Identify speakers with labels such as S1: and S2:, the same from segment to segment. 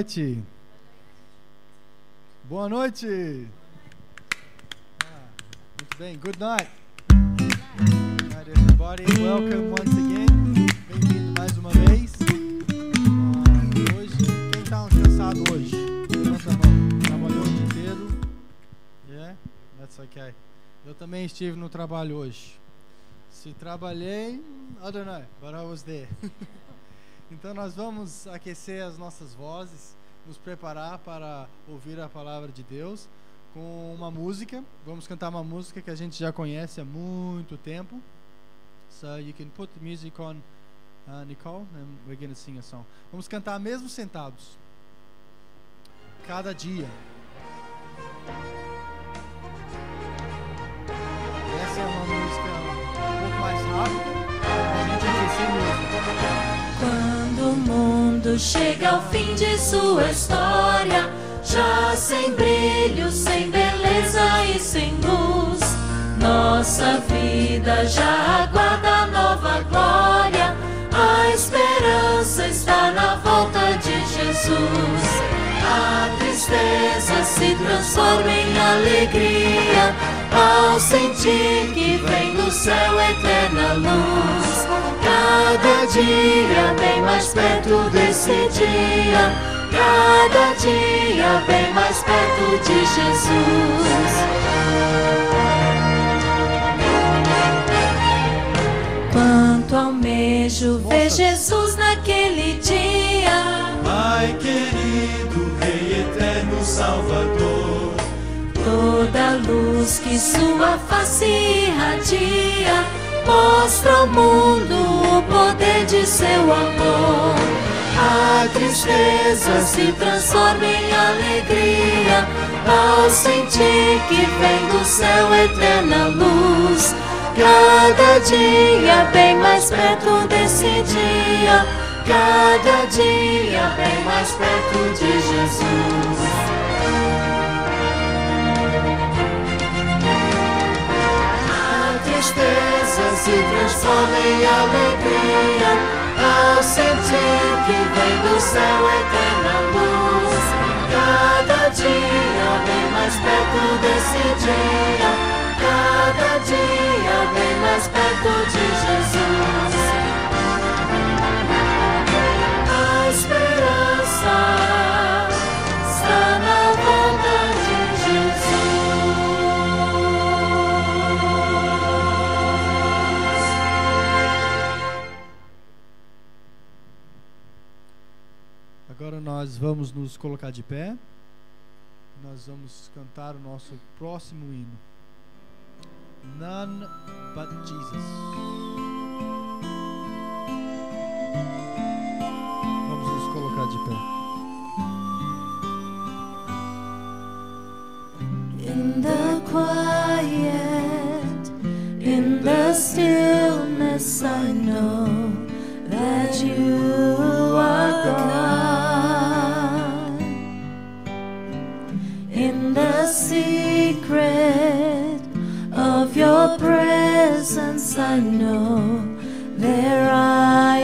S1: Noite. Boa noite. Ah, muito bem. Good night. Good night, everybody. Welcome once again. Bem-vindo mais uma vez. Ah, hoje, quem está cansado hoje? Levanta a mão. Trabalhou o dia inteiro? Yeah? That's okay. Eu também estive no trabalho hoje. Se trabalhei, I don't know, but I was there. então nós vamos aquecer as nossas vozes, nos preparar para ouvir a palavra de Deus com uma música. Vamos cantar uma música que a gente já conhece há muito tempo. So you can put the music on, uh, Nicole, and we're to sing a song. Vamos cantar mesmo sentados. Cada dia. Essa é uma música um pouco mais rápida, pra gente aquecer mesmo.
S2: Quando chega ao fim de sua história, já sem brilho, sem beleza e sem luz, nossa vida já aguarda nova glória. A esperança está na volta de Jesus. A tristeza se transforma em alegria ao sentir que vem do céu eterna luz. Cada dia bem mais perto desse dia, cada dia bem mais perto de Jesus. Quanto almejo ver Jesus naquele dia.
S3: Pai querido, Rei eterno Salvador,
S2: Toda luz que sua face irradia mostra ao mundo o poder de seu amor. A tristeza se transforma em alegria ao sentir que vem do céu eterna luz. Cada dia bem mais perto desse dia, cada dia bem mais perto de Jesus. Tristeza se transforma em alegria ao sentir que vem do céu eterna luz. Cada dia bem mais perto desse dia, cada dia bem mais perto de Jesus.
S1: Nós vamos nos colocar de pé. Nós vamos cantar o nosso próximo hino. None but Jesus. Vamos nos colocar de pé.
S2: In the quiet, in the stillness, I know that you are God. The secret of your presence, I know. There I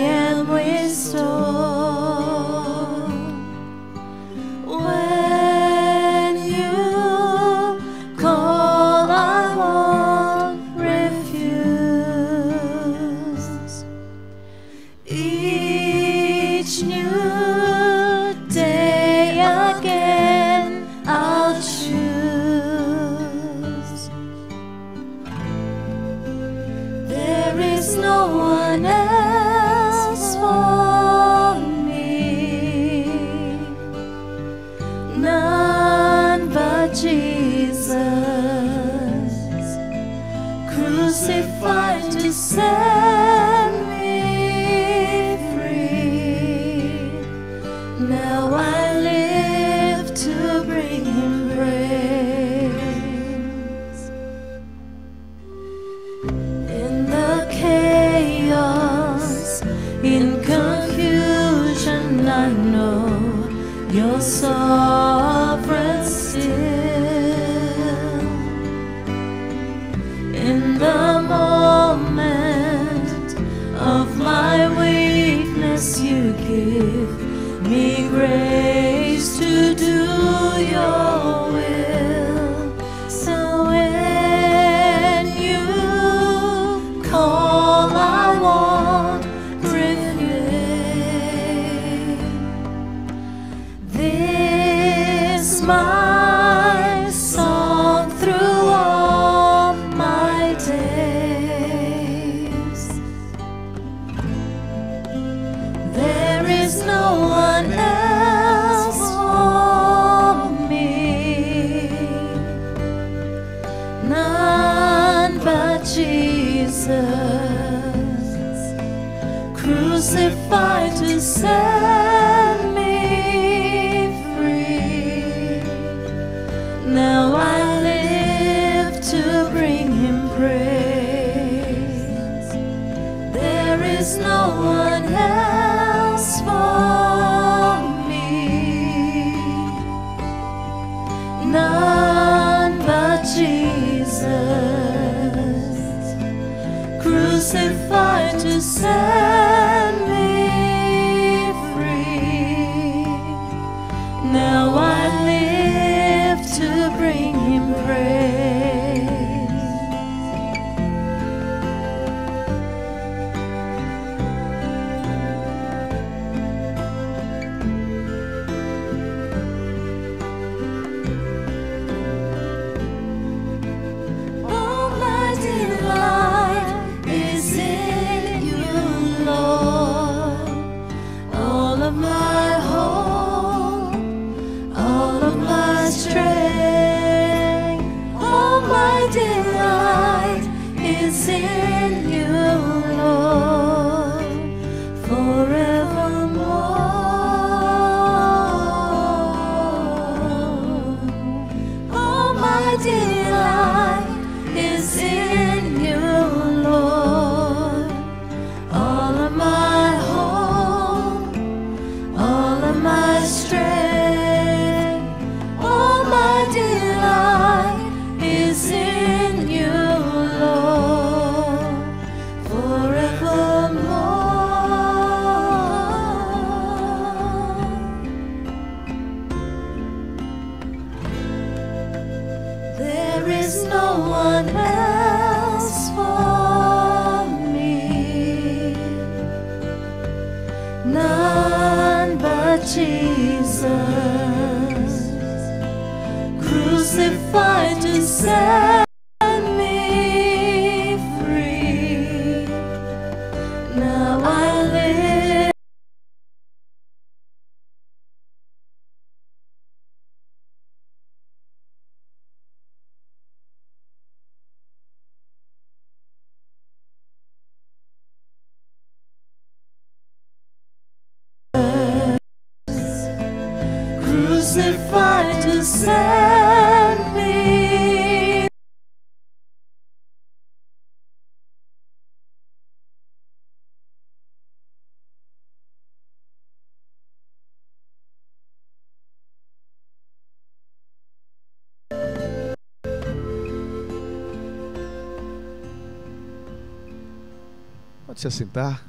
S4: Pode se assentar.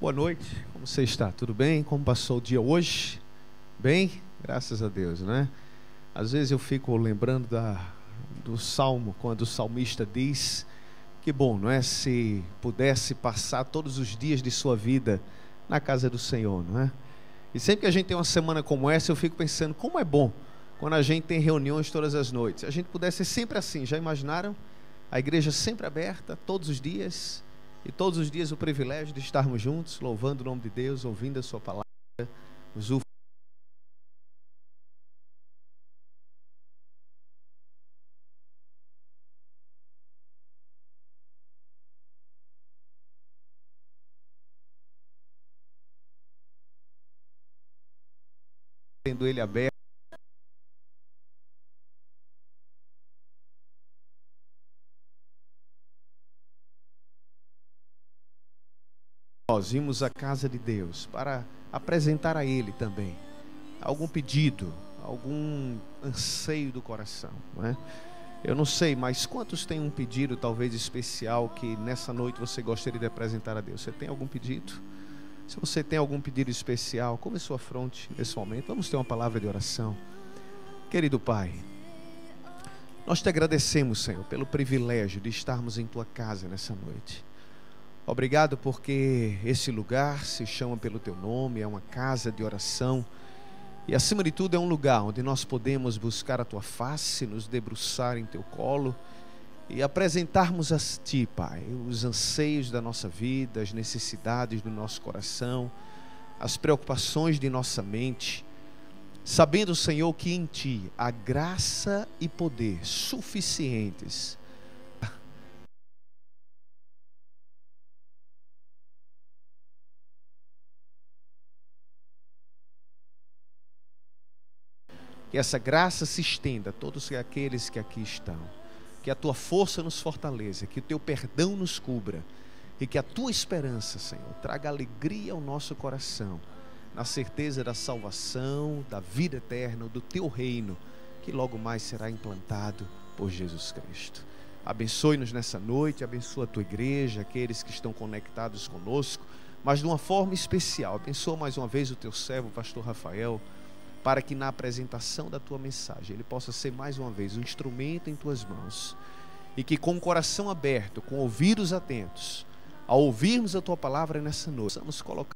S4: Boa noite, como você está? Tudo bem? Como passou o dia hoje? Bem? Graças a Deus, né? Às vezes eu fico lembrando da, do salmo, quando o salmista diz: Que bom, não é? Se pudesse passar todos os dias de sua vida na casa do Senhor, não é? E sempre que a gente tem uma semana como essa, eu fico pensando: como é bom quando a gente tem reuniões todas as noites. Se a gente pudesse ser sempre assim, já imaginaram? A igreja sempre aberta, todos os dias, e todos os dias o privilégio de estarmos juntos, louvando o nome de Deus, ouvindo a Sua palavra, usufruindo. Tendo ele aberto. Nós vimos a casa de Deus para apresentar a Ele também algum pedido, algum anseio do coração, não é? Eu não sei, mas quantos têm um pedido talvez especial que nessa noite você gostaria de apresentar a Deus? Você tem algum pedido? Se você tem algum pedido especial, come sua fronte nesse momento. Vamos ter uma palavra de oração. Querido Pai, nós te agradecemos, Senhor, pelo privilégio de estarmos em tua casa nessa noite. Obrigado porque esse lugar se chama pelo teu nome, é uma casa de oração. E acima de tudo é um lugar onde nós podemos buscar a tua face, nos debruçar em teu colo e apresentarmos a ti, Pai, os anseios da nossa vida, as necessidades do nosso coração, as preocupações de nossa mente, sabendo, Senhor, que em ti há graça e poder suficientes. Que essa graça se estenda a todos aqueles que aqui estão que a tua força nos fortaleça, que o teu perdão nos cubra e que a tua esperança, Senhor, traga alegria ao nosso coração, na certeza da salvação, da vida eterna, do teu reino, que logo mais será implantado por Jesus Cristo. Abençoe-nos nessa noite, abençoa a tua igreja, aqueles que estão conectados conosco, mas de uma forma especial. Abençoa mais uma vez o teu servo, pastor Rafael para que na apresentação da tua mensagem ele possa ser mais uma vez um instrumento em tuas mãos e que com o coração aberto, com ouvidos atentos, ao ouvirmos a tua palavra nessa noite, vamos colocar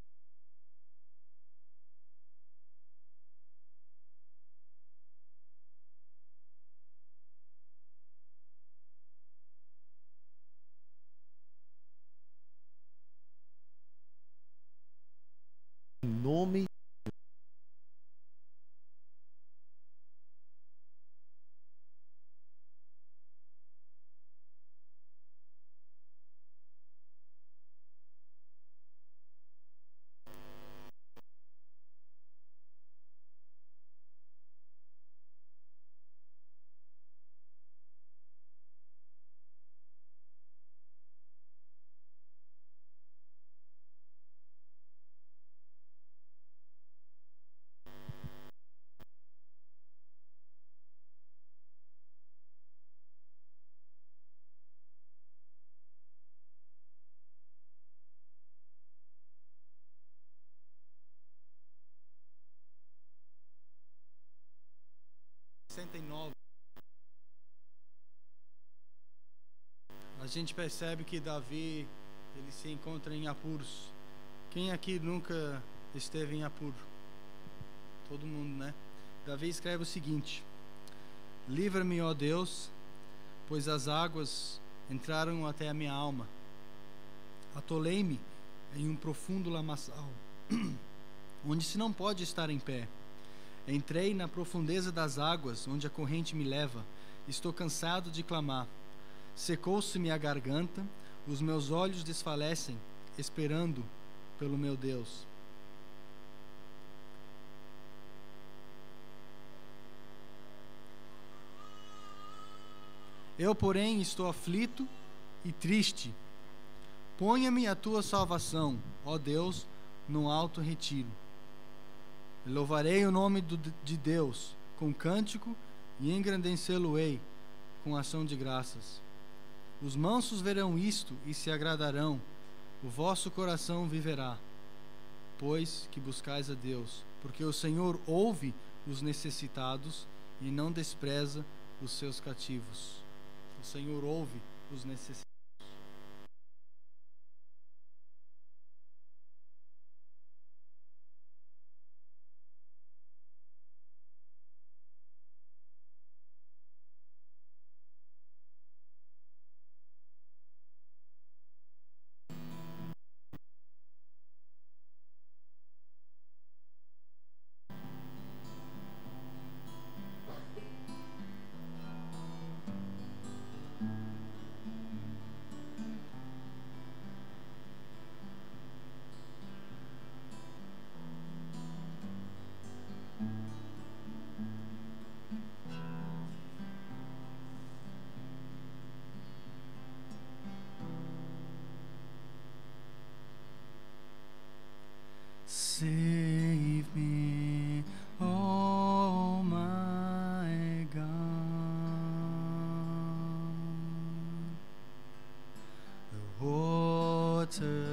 S1: gente percebe que Davi ele se encontra em apuros. Quem aqui nunca esteve em apuro? Todo mundo, né? Davi escreve o seguinte: Livra-me, ó Deus, pois as águas entraram até a minha alma. Atolei-me em um profundo lamaçal, onde se não pode estar em pé. Entrei na profundeza das águas, onde a corrente me leva. Estou cansado de clamar. Secou-se-me a garganta, os meus olhos desfalecem, esperando pelo meu Deus. Eu, porém, estou aflito e triste. Ponha-me a tua salvação, ó Deus, no alto retiro. Louvarei o nome do, de Deus com cântico e engrandecê-lo-ei com ação de graças. Os mansos verão isto e se agradarão, o vosso coração viverá, pois que buscais a Deus, porque o Senhor ouve os necessitados e não despreza os seus cativos. O Senhor ouve os necessitados.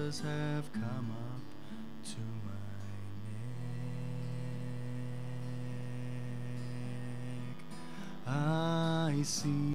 S1: waters have come up to my neck. I see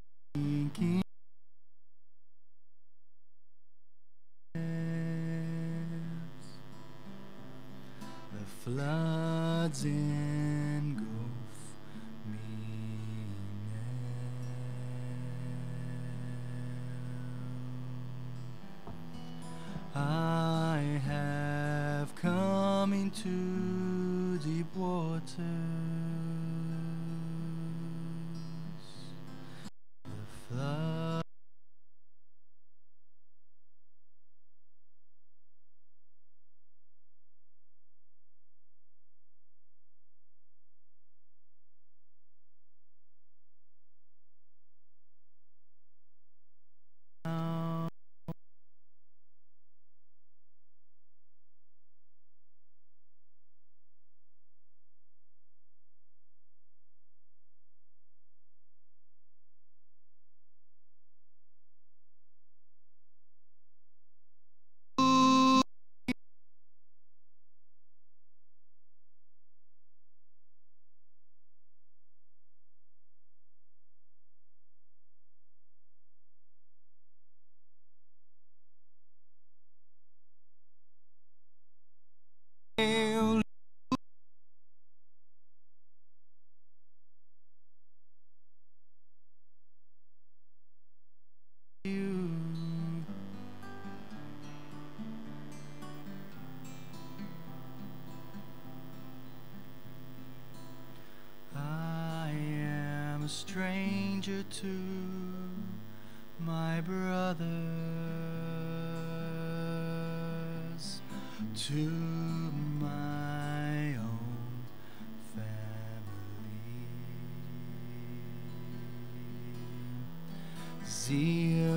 S1: to my brothers, to my own family. Zeal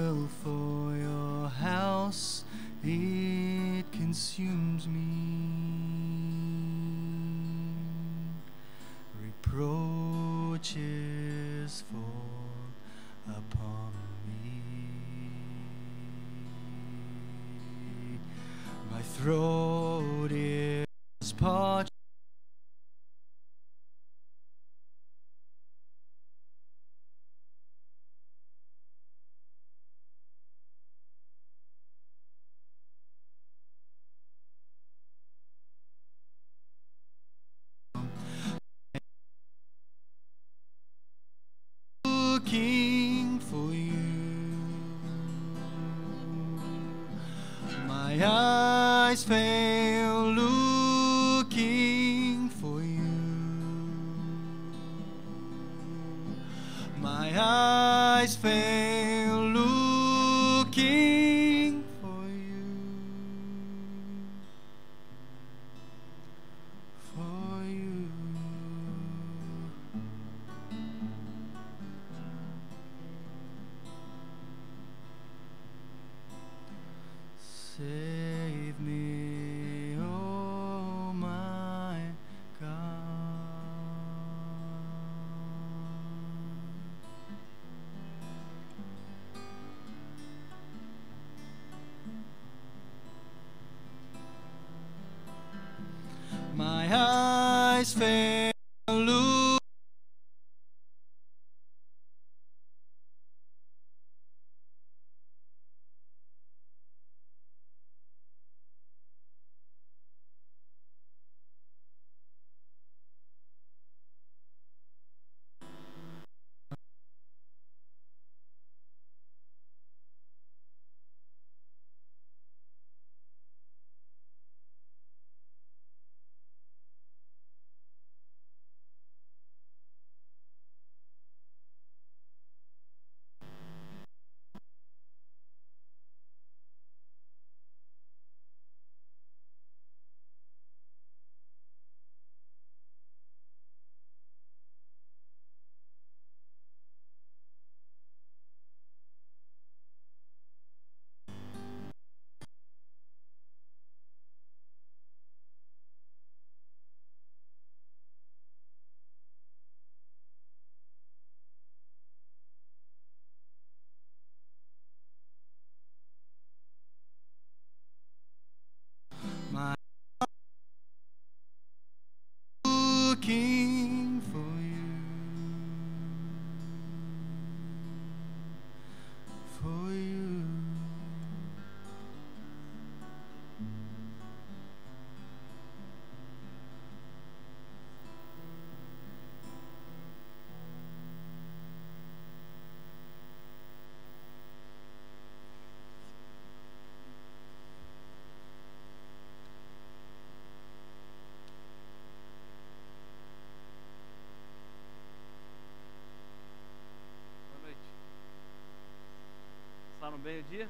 S5: Passaram bem o dia?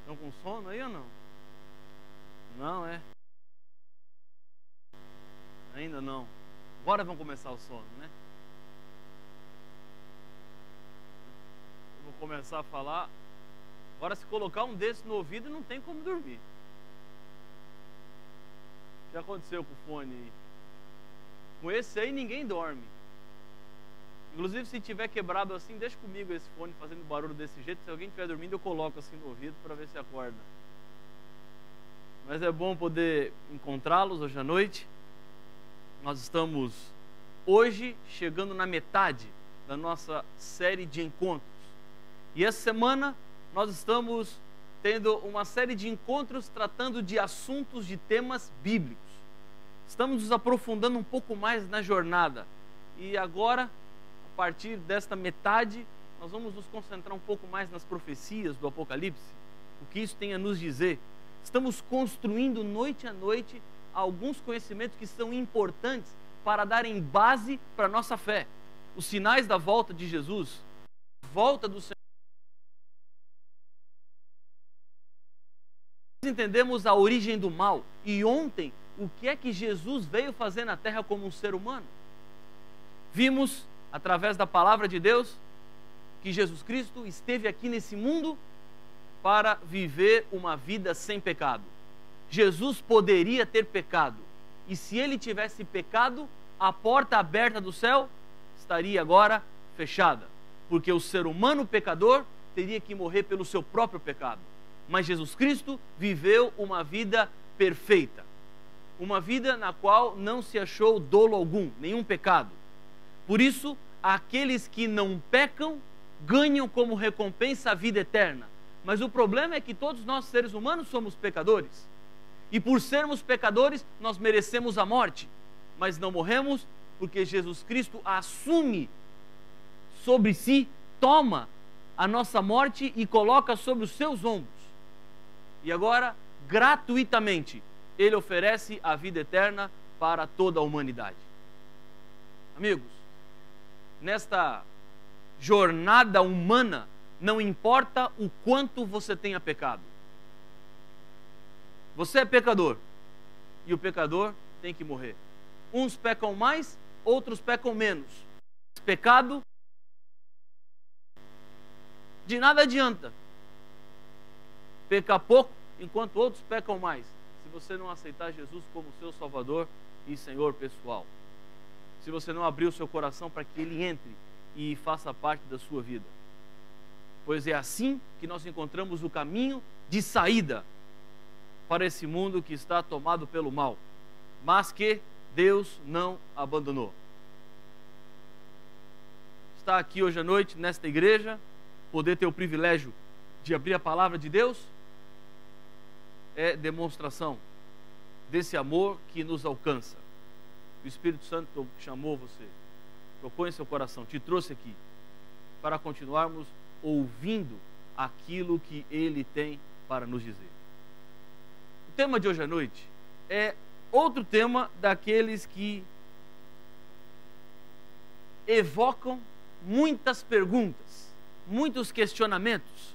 S5: Estão com sono aí ou não? Não, é? Ainda não. Agora vão começar o sono, né? Eu vou começar a falar. Agora, se colocar um desses no ouvido, não tem como dormir. Que aconteceu com o fone? Com esse aí, ninguém dorme. Inclusive, se tiver quebrado assim, deixa comigo esse fone fazendo barulho desse jeito. Se alguém estiver dormindo, eu coloco assim no ouvido para ver se acorda. Mas é bom poder encontrá-los hoje à noite. Nós estamos hoje chegando na metade da nossa série de encontros. E essa semana nós estamos tendo uma série de encontros tratando de assuntos, de temas bíblicos. Estamos nos aprofundando um pouco mais na jornada. E agora, partir desta metade, nós vamos nos concentrar um pouco mais nas profecias do Apocalipse, o que isso tem a nos dizer. Estamos construindo noite a noite alguns conhecimentos que são importantes para darem base para a nossa fé. Os sinais da volta de Jesus, volta do Senhor. Nós entendemos a origem do mal e ontem o que é que Jesus veio fazer na terra como um ser humano. Vimos através da palavra de Deus que Jesus Cristo esteve aqui nesse mundo para viver uma vida sem pecado. Jesus poderia ter pecado, e se ele tivesse pecado, a porta aberta do céu estaria agora fechada, porque o ser humano pecador teria que morrer pelo seu próprio pecado. Mas Jesus Cristo viveu uma vida perfeita, uma vida na qual não se achou dolo algum, nenhum pecado. Por isso, aqueles que não pecam ganham como recompensa a vida eterna. Mas o problema é que todos nós seres humanos somos pecadores. E por sermos pecadores, nós merecemos a morte, mas não morremos porque Jesus Cristo assume sobre si, toma a nossa morte e coloca sobre os seus ombros. E agora, gratuitamente, ele oferece a vida eterna para toda a humanidade. Amigos, nesta jornada humana, não importa o quanto você tenha pecado. Você é pecador e o pecador tem que morrer. Uns pecam mais, outros pecam menos. Pecado de nada adianta. Pecar pouco enquanto outros pecam mais. Se você não aceitar Jesus como seu Salvador e Senhor pessoal. Se você não abrir o seu coração para que Ele entre e faça parte da sua vida. Pois é assim que nós encontramos o caminho de saída para esse mundo que está tomado pelo mal, mas que Deus não abandonou. Está aqui hoje à noite, nesta igreja, poder ter o privilégio de abrir a palavra de Deus, é demonstração desse amor que nos alcança. O Espírito Santo chamou você, em seu coração, te trouxe aqui para continuarmos ouvindo aquilo que Ele tem para nos dizer tema de hoje à noite é outro tema daqueles que evocam muitas perguntas, muitos questionamentos.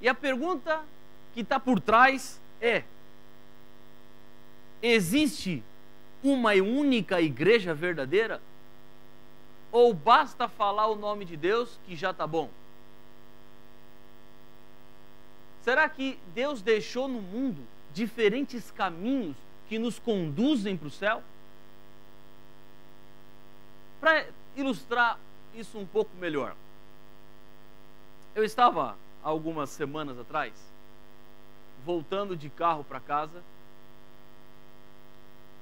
S5: E a pergunta que está por trás é: existe uma única igreja verdadeira? Ou basta falar o nome de Deus que já está bom? Será que Deus deixou no mundo diferentes caminhos que nos conduzem para o céu? Para ilustrar isso um pouco melhor, eu estava algumas semanas atrás voltando de carro para casa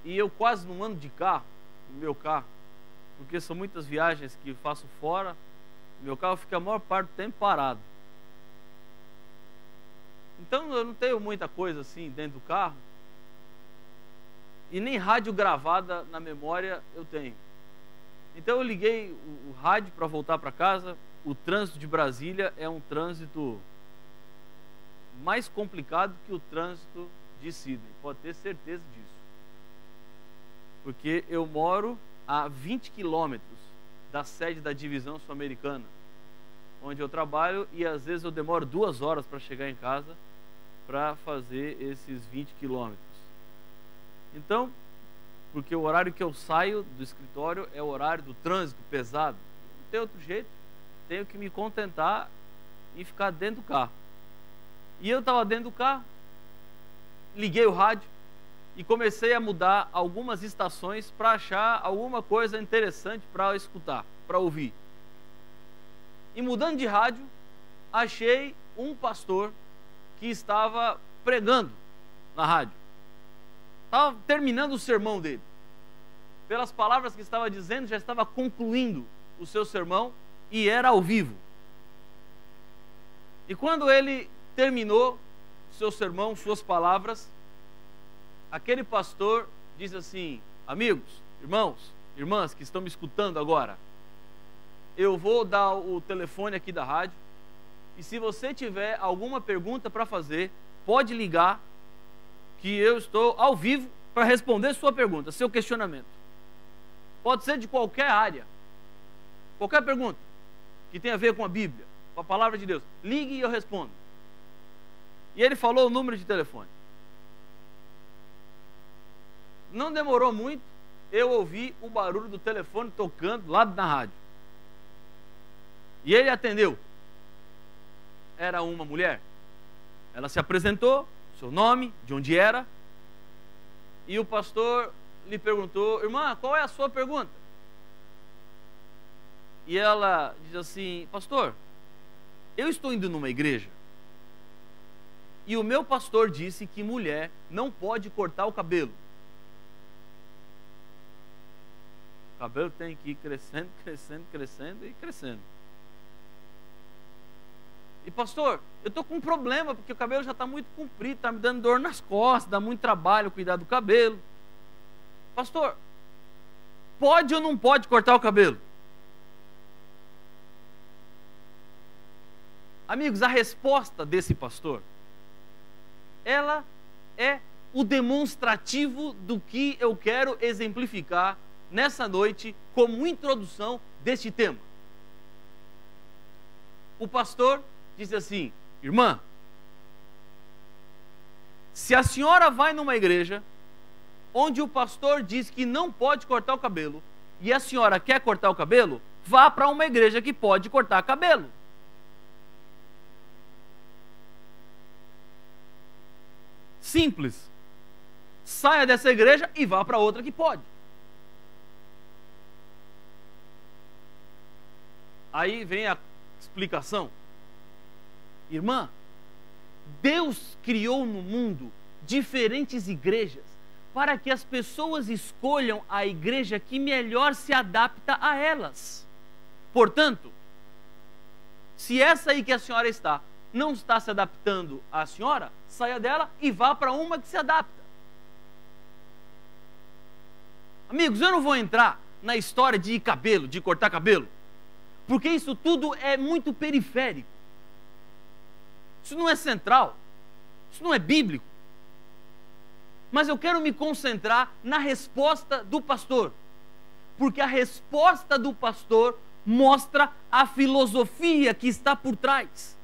S5: e eu quase não ando de carro, no meu carro, porque são muitas viagens que faço fora, meu carro fica a maior parte do tempo parado. Então eu não tenho muita coisa assim dentro do carro. E nem rádio gravada na memória eu tenho. Então eu liguei o, o rádio para voltar para casa. O trânsito de Brasília é um trânsito mais complicado que o trânsito de Sydney. Pode ter certeza disso. Porque eu moro a 20 quilômetros da sede da divisão sul-americana, onde eu trabalho e às vezes eu demoro duas horas para chegar em casa para fazer esses 20 quilômetros. Então, porque o horário que eu saio do escritório é o horário do trânsito pesado, não tem outro jeito, tenho que me contentar e ficar dentro do carro. E eu estava dentro do carro, liguei o rádio e comecei a mudar algumas estações para achar alguma coisa interessante para escutar, para ouvir. E mudando de rádio, achei um pastor que estava pregando na rádio. Estava terminando o sermão dele. Pelas palavras que estava dizendo, já estava concluindo o seu sermão e era ao vivo. E quando ele terminou seu sermão, suas palavras, aquele pastor diz assim: Amigos, irmãos, irmãs que estão me escutando agora, eu vou dar o telefone aqui da rádio e se você tiver alguma pergunta para fazer, pode ligar que eu estou ao vivo para responder sua pergunta, seu questionamento. Pode ser de qualquer área. Qualquer pergunta que tenha a ver com a Bíblia, com a palavra de Deus. Ligue e eu respondo. E ele falou o número de telefone. Não demorou muito, eu ouvi o barulho do telefone tocando lá na rádio. E ele atendeu. Era uma mulher. Ela se apresentou, seu nome, de onde era. E o pastor lhe perguntou: Irmã, qual é a sua pergunta? E ela diz assim: Pastor, eu estou indo numa igreja e o meu pastor disse que mulher não pode cortar o cabelo. O cabelo tem que ir crescendo, crescendo, crescendo e crescendo. E pastor, eu estou com um problema, porque o cabelo já está muito comprido, está me dando dor nas costas, dá muito trabalho cuidar do cabelo. Pastor, pode ou não pode cortar o cabelo? Amigos, a resposta desse pastor, ela é o demonstrativo do que eu quero exemplificar nessa noite como introdução deste tema. O pastor disse assim: Irmã, se a senhora vai numa igreja onde o pastor diz que não pode cortar o cabelo e a senhora quer cortar o cabelo, vá para uma igreja que pode cortar cabelo. Simples. Saia dessa igreja e vá para outra que pode. Aí vem a explicação. Irmã, Deus criou no mundo diferentes igrejas para que as pessoas escolham a igreja que melhor se adapta a elas. Portanto, se essa aí que a senhora está não está se adaptando à senhora, saia dela e vá para uma que se adapta. Amigos, eu não vou entrar na história de cabelo, de cortar cabelo, porque isso tudo é muito periférico. Isso não é central. Isso não é bíblico. Mas eu quero me concentrar na resposta do pastor. Porque a resposta do pastor mostra a filosofia que está por trás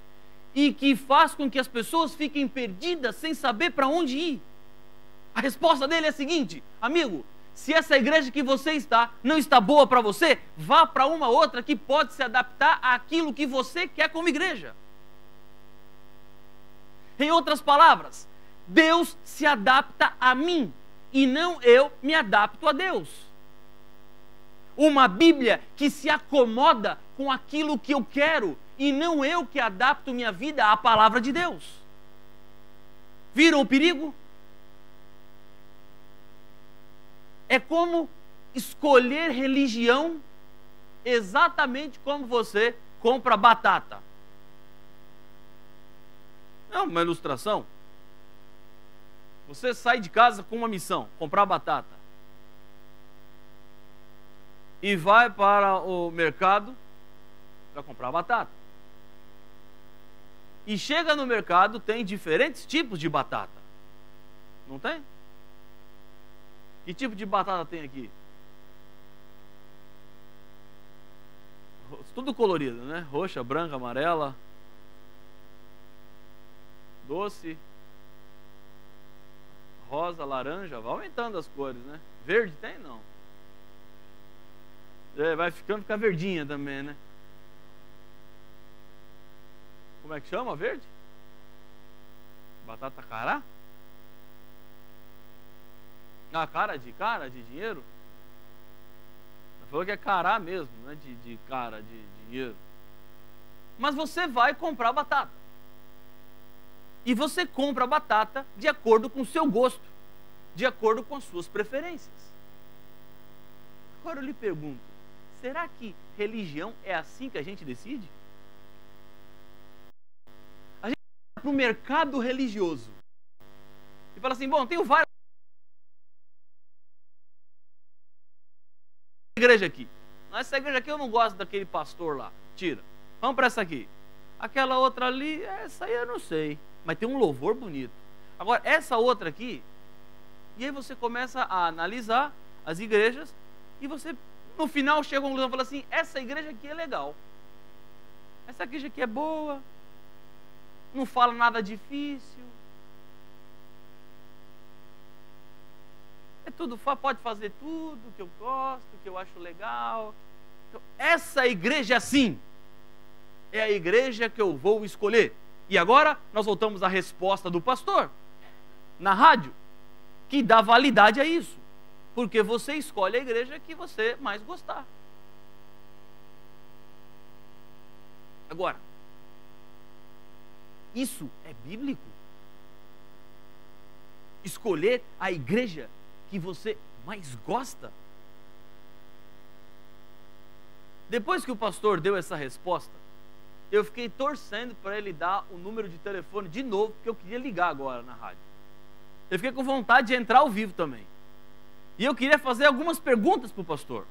S5: e que faz com que as pessoas fiquem perdidas sem saber para onde ir. A resposta dele é a seguinte: amigo, se essa igreja que você está não está boa para você, vá para uma outra que pode se adaptar àquilo que você quer como igreja. Em outras palavras, Deus se adapta a mim e não eu me adapto a Deus. Uma Bíblia que se acomoda com aquilo que eu quero e não eu que adapto minha vida à palavra de Deus. Viram o perigo? É como escolher religião exatamente como você compra batata. É uma ilustração. Você sai de casa com uma missão: comprar batata. E vai para o mercado para comprar batata. E chega no mercado, tem diferentes tipos de batata. Não tem? Que tipo de batata tem aqui? tudo colorido, né? Roxa, branca, amarela, doce, rosa, laranja, vai aumentando as cores, né? Verde tem? Não. É, vai ficando, ficar verdinha também, né? Como é que chama verde? Batata cará? Ah, cara de cara, de dinheiro? Falou que é cará mesmo, né? De, de cara, de dinheiro. Mas você vai comprar batata. E você compra batata de acordo com o seu gosto, de acordo com as suas preferências. Agora eu lhe pergunto: será que religião é assim que a gente decide? A gente vai para o mercado religioso e fala assim: bom, tenho várias igreja aqui. Essa igreja aqui eu não gosto daquele pastor lá. Tira. Vamos para essa aqui. Aquela outra ali, essa aí eu não sei. Mas tem um louvor bonito. Agora, essa outra aqui, e aí você começa a analisar as igrejas e você, no final, chega a conclusão e fala assim: essa igreja aqui é legal. Essa igreja aqui é boa. Não fala nada difícil. Tudo, pode fazer tudo que eu gosto, que eu acho legal. Então, essa igreja assim é a igreja que eu vou escolher. E agora nós voltamos à resposta do pastor na rádio, que dá validade a isso. Porque você escolhe a igreja que você mais gostar. Agora, isso é bíblico? Escolher a igreja que você mais gosta? Depois que o pastor deu essa resposta, eu fiquei torcendo para ele dar o número de telefone de novo, porque eu queria ligar agora na rádio. Eu fiquei com vontade de entrar ao vivo também. E eu queria fazer algumas perguntas para o pastor,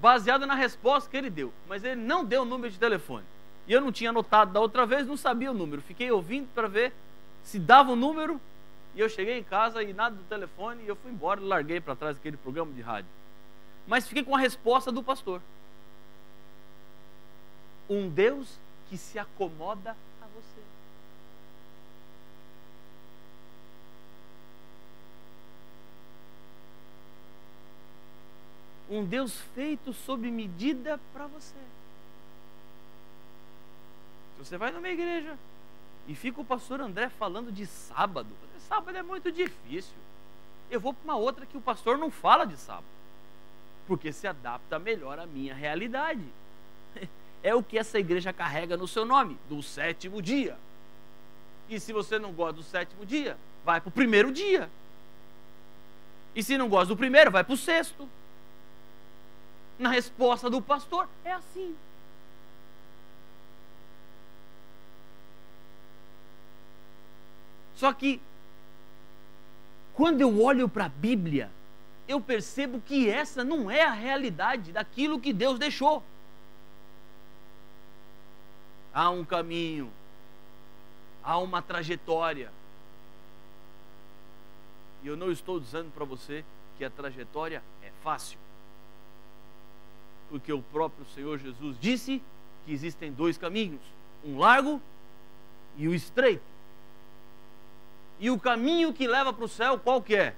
S5: baseado na resposta que ele deu. Mas ele não deu o número de telefone. E eu não tinha anotado da outra vez, não sabia o número. Fiquei ouvindo para ver se dava o número e eu cheguei em casa e nada do telefone e eu fui embora e larguei para trás aquele programa de rádio. Mas fiquei com a resposta do pastor. Um Deus que se acomoda a você. Um Deus feito sob medida para você. Se você vai numa igreja e fica o pastor André falando de sábado, sábado é muito difícil. Eu vou para uma outra que o pastor não fala de sábado, porque se adapta melhor à minha realidade. É o que essa igreja carrega no seu nome, do sétimo dia. E se você não gosta do sétimo dia, vai para o primeiro dia. E se não gosta do primeiro, vai para o sexto. Na resposta do pastor, é assim. Só que quando eu olho para a Bíblia, eu percebo que essa não é a realidade daquilo que Deus deixou. Há um caminho, há uma trajetória. E eu não estou dizendo para você que a trajetória é fácil. Porque o próprio Senhor Jesus disse que existem dois caminhos: um largo e o estreito. E o caminho que leva para o céu, qual que é?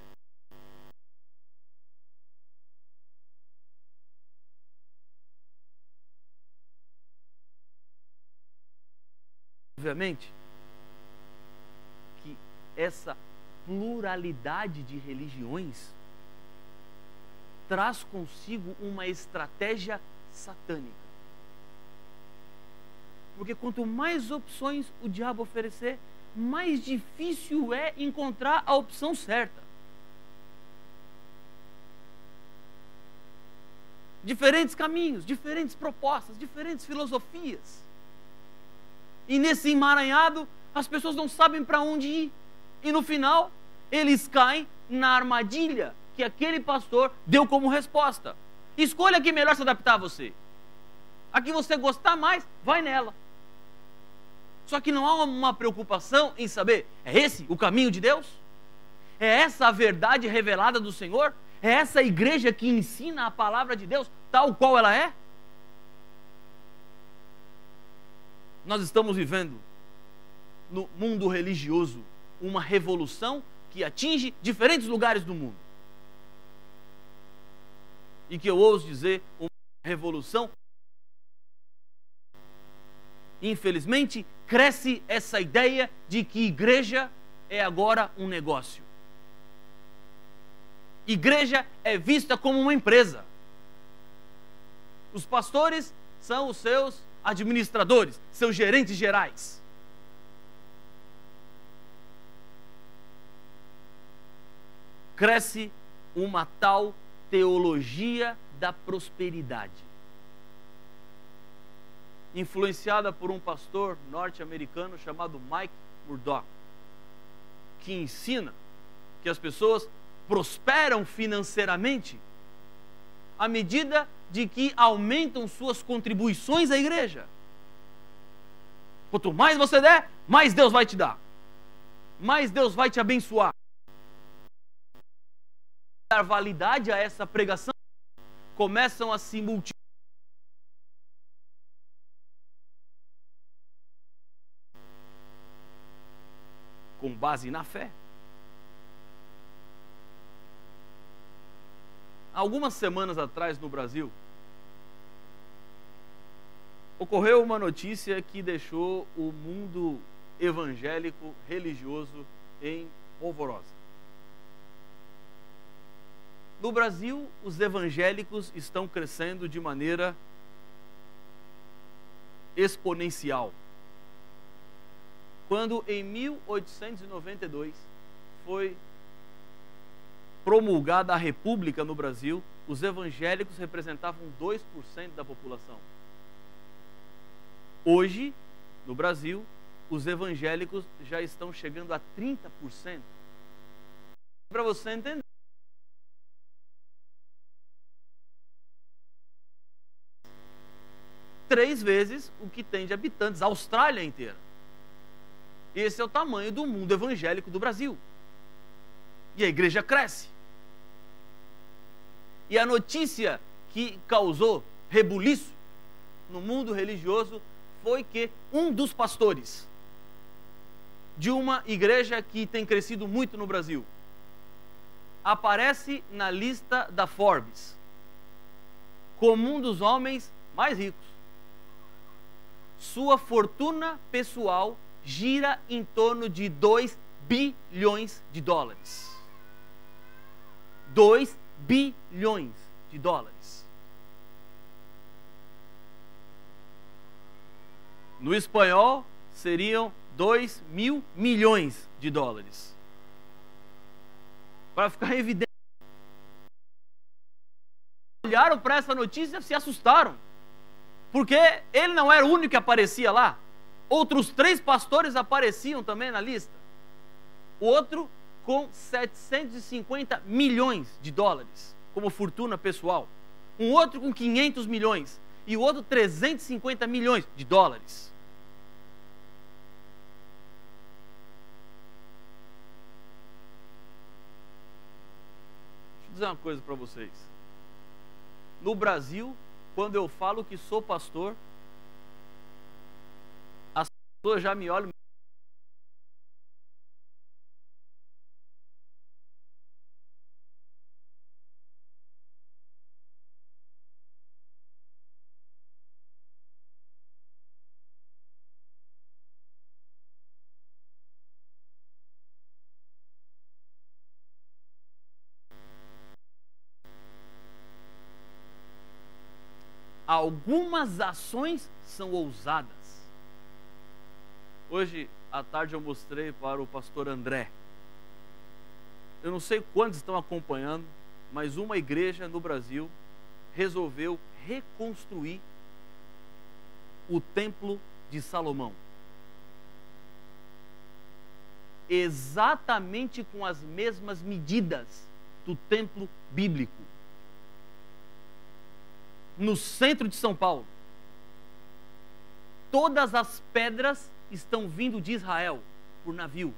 S5: Obviamente que essa pluralidade de religiões traz consigo uma estratégia satânica. Porque quanto mais opções o diabo oferecer, mais difícil é encontrar a opção certa. Diferentes caminhos, diferentes propostas, diferentes filosofias. E nesse emaranhado, as pessoas não sabem para onde ir. E no final, eles caem na armadilha que aquele pastor deu como resposta. Escolha que melhor se adaptar a você. A que você gostar mais, vai nela. Só que não há uma preocupação em saber, é esse o caminho de Deus? É essa a verdade revelada do Senhor? É essa a igreja que ensina a palavra de Deus tal qual ela é? Nós estamos vivendo no mundo religioso uma revolução que atinge diferentes lugares do mundo. E que eu ouso dizer, uma revolução. Infelizmente, cresce essa ideia de que igreja é agora um negócio. Igreja é vista como uma empresa. Os pastores são os seus administradores, seus gerentes gerais. Cresce uma tal teologia da prosperidade. Influenciada por um pastor norte-americano chamado Mike Murdock, que ensina que as pessoas prosperam financeiramente à medida de que aumentam suas contribuições à igreja. Quanto mais você der, mais Deus vai te dar. Mais Deus vai te abençoar. Dar validade a essa pregação, começam a se multiplicar. Com base na fé. algumas semanas atrás no Brasil, ocorreu uma notícia que deixou o mundo evangélico religioso em polvorosa. No Brasil, os evangélicos estão crescendo de maneira exponencial. Quando em 1892 foi promulgada a República no Brasil, os evangélicos representavam 2% da população. Hoje, no Brasil, os evangélicos já estão chegando a 30%. Para você entender. Três vezes o que tem de habitantes, a Austrália inteira. Esse é o tamanho do mundo evangélico do Brasil. E a igreja cresce. E a notícia que causou rebuliço no mundo religioso foi que um dos pastores de uma igreja que tem crescido muito no Brasil aparece na lista da Forbes como um dos homens mais ricos. Sua fortuna pessoal gira em torno de 2 bilhões de dólares. 2 bilhões de dólares. No espanhol, seriam 2 mil milhões de dólares. Para ficar evidente. Olharam para essa notícia e se assustaram. Porque ele não era o único que aparecia lá. Outros três pastores apareciam também na lista. O outro com 750 milhões de dólares como fortuna pessoal, um outro com 500 milhões e o outro 350 milhões de dólares. Deixa eu dizer uma coisa para vocês. No Brasil, quando eu falo que sou pastor, as pessoas já me olham algumas ações são ousadas. Hoje à tarde eu mostrei para o pastor André. Eu não sei quantos estão acompanhando, mas uma igreja no Brasil resolveu reconstruir o templo de Salomão. Exatamente com as mesmas medidas do templo bíblico no centro de São Paulo. Todas as pedras estão vindo de Israel por navio.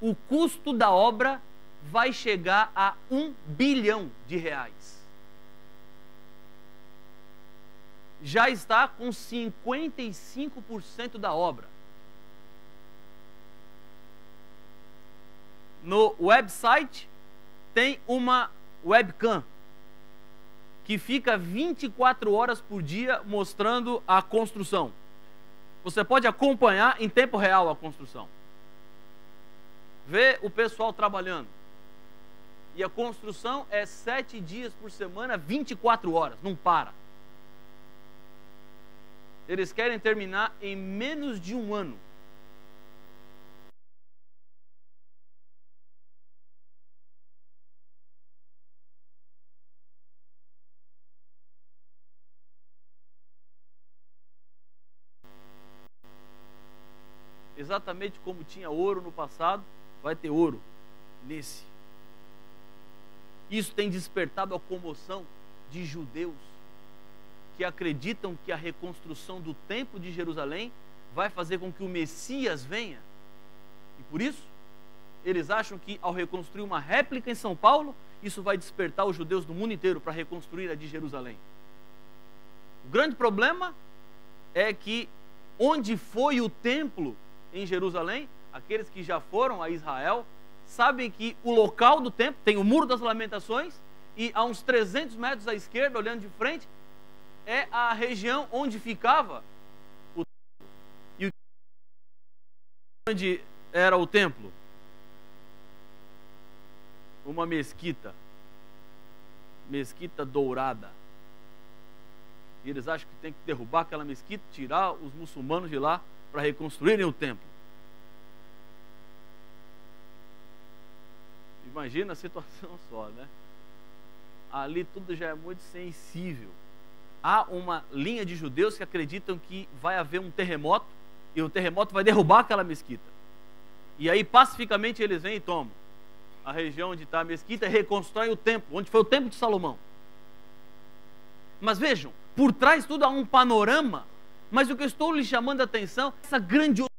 S5: O custo da obra vai chegar a um bilhão de reais. já está com 55% da obra. No website tem uma webcam que fica 24 horas por dia mostrando a construção. Você pode acompanhar em tempo real a construção. Ver o pessoal trabalhando. E a construção é sete dias por semana, 24 horas, não para. Eles querem terminar em menos de um ano. Exatamente como tinha ouro no passado, vai ter ouro nesse. Isso tem despertado a comoção de judeus que acreditam que a reconstrução do templo de Jerusalém vai fazer com que o Messias venha. E por isso, eles acham que ao reconstruir uma réplica em São Paulo, isso vai despertar os judeus do mundo inteiro para reconstruir a de Jerusalém. O grande problema é que onde foi o templo em Jerusalém, aqueles que já foram a Israel, sabem que o local do templo tem o Muro das Lamentações e a uns 300 metros à esquerda, olhando de frente, é a região onde ficava o templo. E onde era o templo? Uma mesquita. Mesquita dourada. E eles acham que tem que derrubar aquela mesquita, tirar os muçulmanos de lá para reconstruírem o templo. Imagina a situação só, né? Ali tudo já é muito sensível. Há uma linha de judeus que acreditam que vai haver um terremoto e o terremoto vai derrubar aquela mesquita. E aí, pacificamente, eles vêm e tomam a região onde está a mesquita e reconstroem o templo, onde foi o templo de Salomão. Mas vejam, por trás tudo há um panorama, mas o que eu estou lhe chamando a atenção essa grandiosidade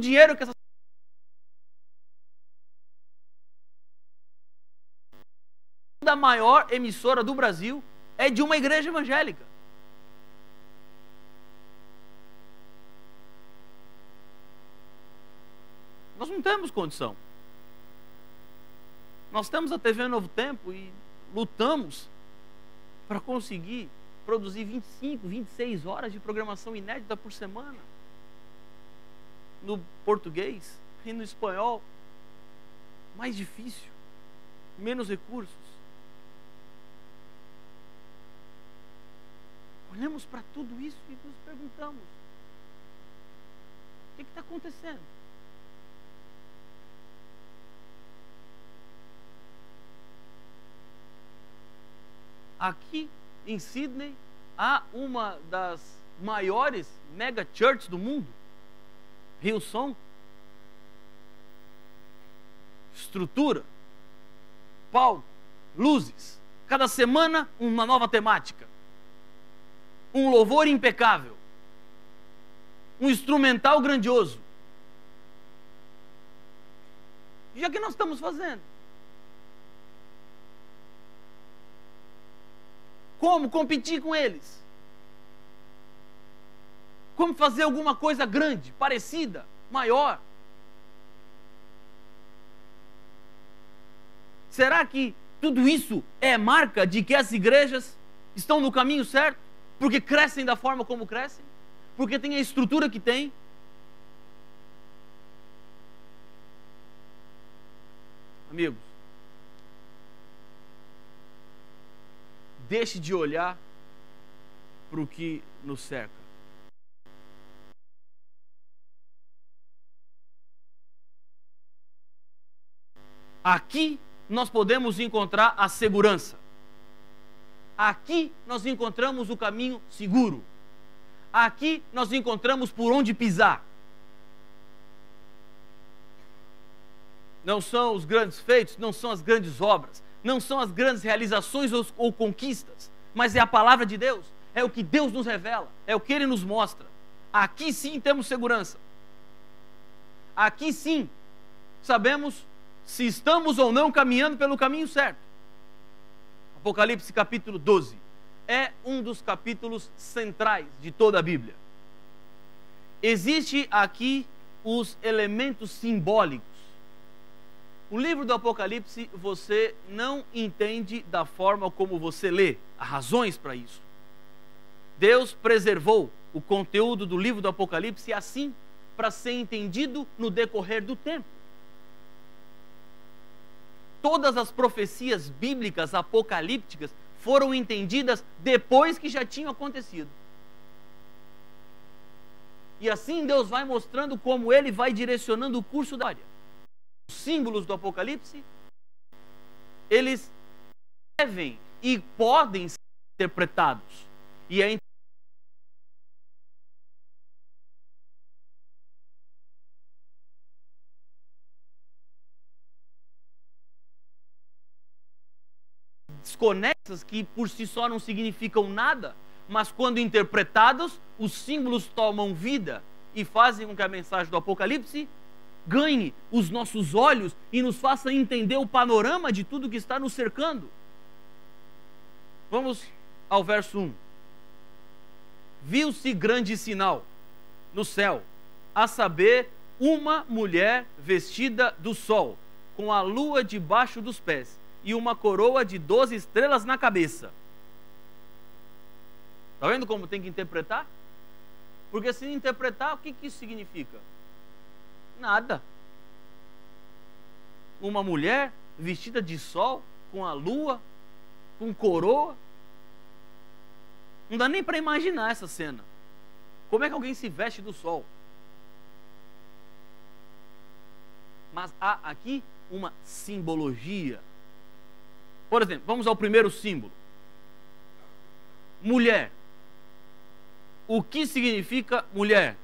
S5: dinheiro que essa da maior emissora do Brasil é de uma igreja evangélica. Temos condição. Nós temos a TV Novo Tempo e lutamos para conseguir produzir 25, 26 horas de programação inédita por semana no português e no espanhol mais difícil, menos recursos. Olhamos para tudo isso e nos perguntamos: o que está acontecendo? Aqui em Sydney há uma das maiores mega churches do mundo Rio Som, estrutura, palco, luzes. Cada semana uma nova temática. Um louvor impecável. Um instrumental grandioso. Já que nós estamos fazendo. Como competir com eles? Como fazer alguma coisa grande, parecida, maior? Será que tudo isso é marca de que as igrejas estão no caminho certo? Porque crescem da forma como crescem? Porque tem a estrutura que tem? Amigos, deixe de olhar para o que nos cerca. Aqui nós podemos encontrar a segurança. Aqui nós encontramos o caminho seguro. Aqui nós encontramos por onde pisar. Não são os grandes feitos, não são as grandes obras, não são as grandes realizações ou, ou conquistas, mas é a palavra de Deus, é o que Deus nos revela, é o que Ele nos mostra. Aqui sim temos segurança. Aqui sim sabemos se estamos ou não caminhando pelo caminho certo. Apocalipse capítulo 12 é um dos capítulos centrais de toda a Bíblia. Existe aqui os elementos simbólicos. O livro do Apocalipse você não entende da forma como você lê, há razões para isso. Deus preservou o conteúdo do livro do Apocalipse assim para ser entendido no decorrer do tempo. Todas as profecias bíblicas apocalípticas foram entendidas depois que já tinham acontecido. E assim Deus vai mostrando como ele vai direcionando o curso da área. Os símbolos do Apocalipse, eles devem e podem ser interpretados. E é desconexas que por si só não significam nada, mas quando interpretados, os símbolos tomam vida e fazem com que a mensagem do Apocalipse ganhe os nossos olhos e nos faça entender o panorama de tudo que está nos cercando. Vamos ao verso 1. Viu-se grande sinal no céu, a saber, uma mulher vestida do sol, com a lua debaixo dos pés e uma coroa de doze estrelas na cabeça. Está vendo como tem que interpretar? Porque se interpretar, o que, que isso significa? Nada. Uma mulher vestida de sol, com a lua, com coroa. Não dá nem para imaginar essa cena. Como é que alguém se veste do sol? Mas há aqui uma simbologia por exemplo, vamos ao primeiro símbolo: mulher. O que significa mulher?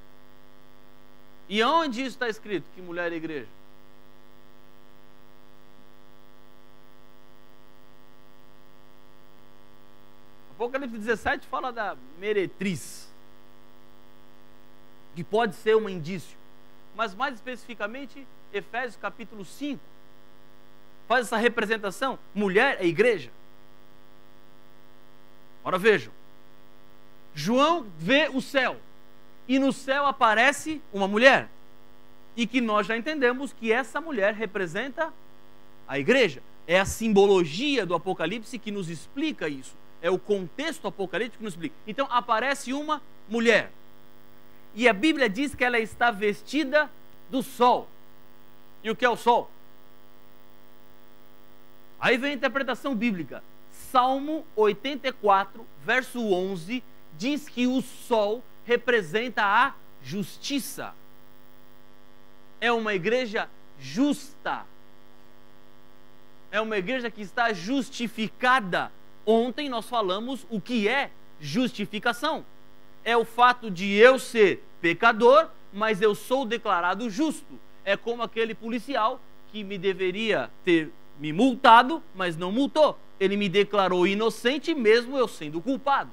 S5: E onde isso está escrito que mulher é igreja? Apocalipse 17 fala da meretriz, que pode ser um indício, mas mais especificamente, Efésios capítulo 5 faz essa representação. Mulher é igreja. Ora vejam. João vê o céu e no céu aparece uma mulher. E que nós já entendemos que essa mulher representa a igreja. É a simbologia do Apocalipse que nos explica isso. É o contexto apocalíptico que nos explica. Então aparece uma mulher. E a Bíblia diz que ela está vestida do sol. E o que é o sol? Aí vem a interpretação bíblica. Salmo 84, verso 11, diz que o sol representa a justiça. É uma igreja justa. É uma igreja que está justificada. Ontem nós falamos o que é justificação. É o fato de eu ser pecador, mas eu sou declarado justo. É como aquele policial que me deveria ter me multado, mas não multou. Ele me declarou inocente, mesmo eu sendo culpado.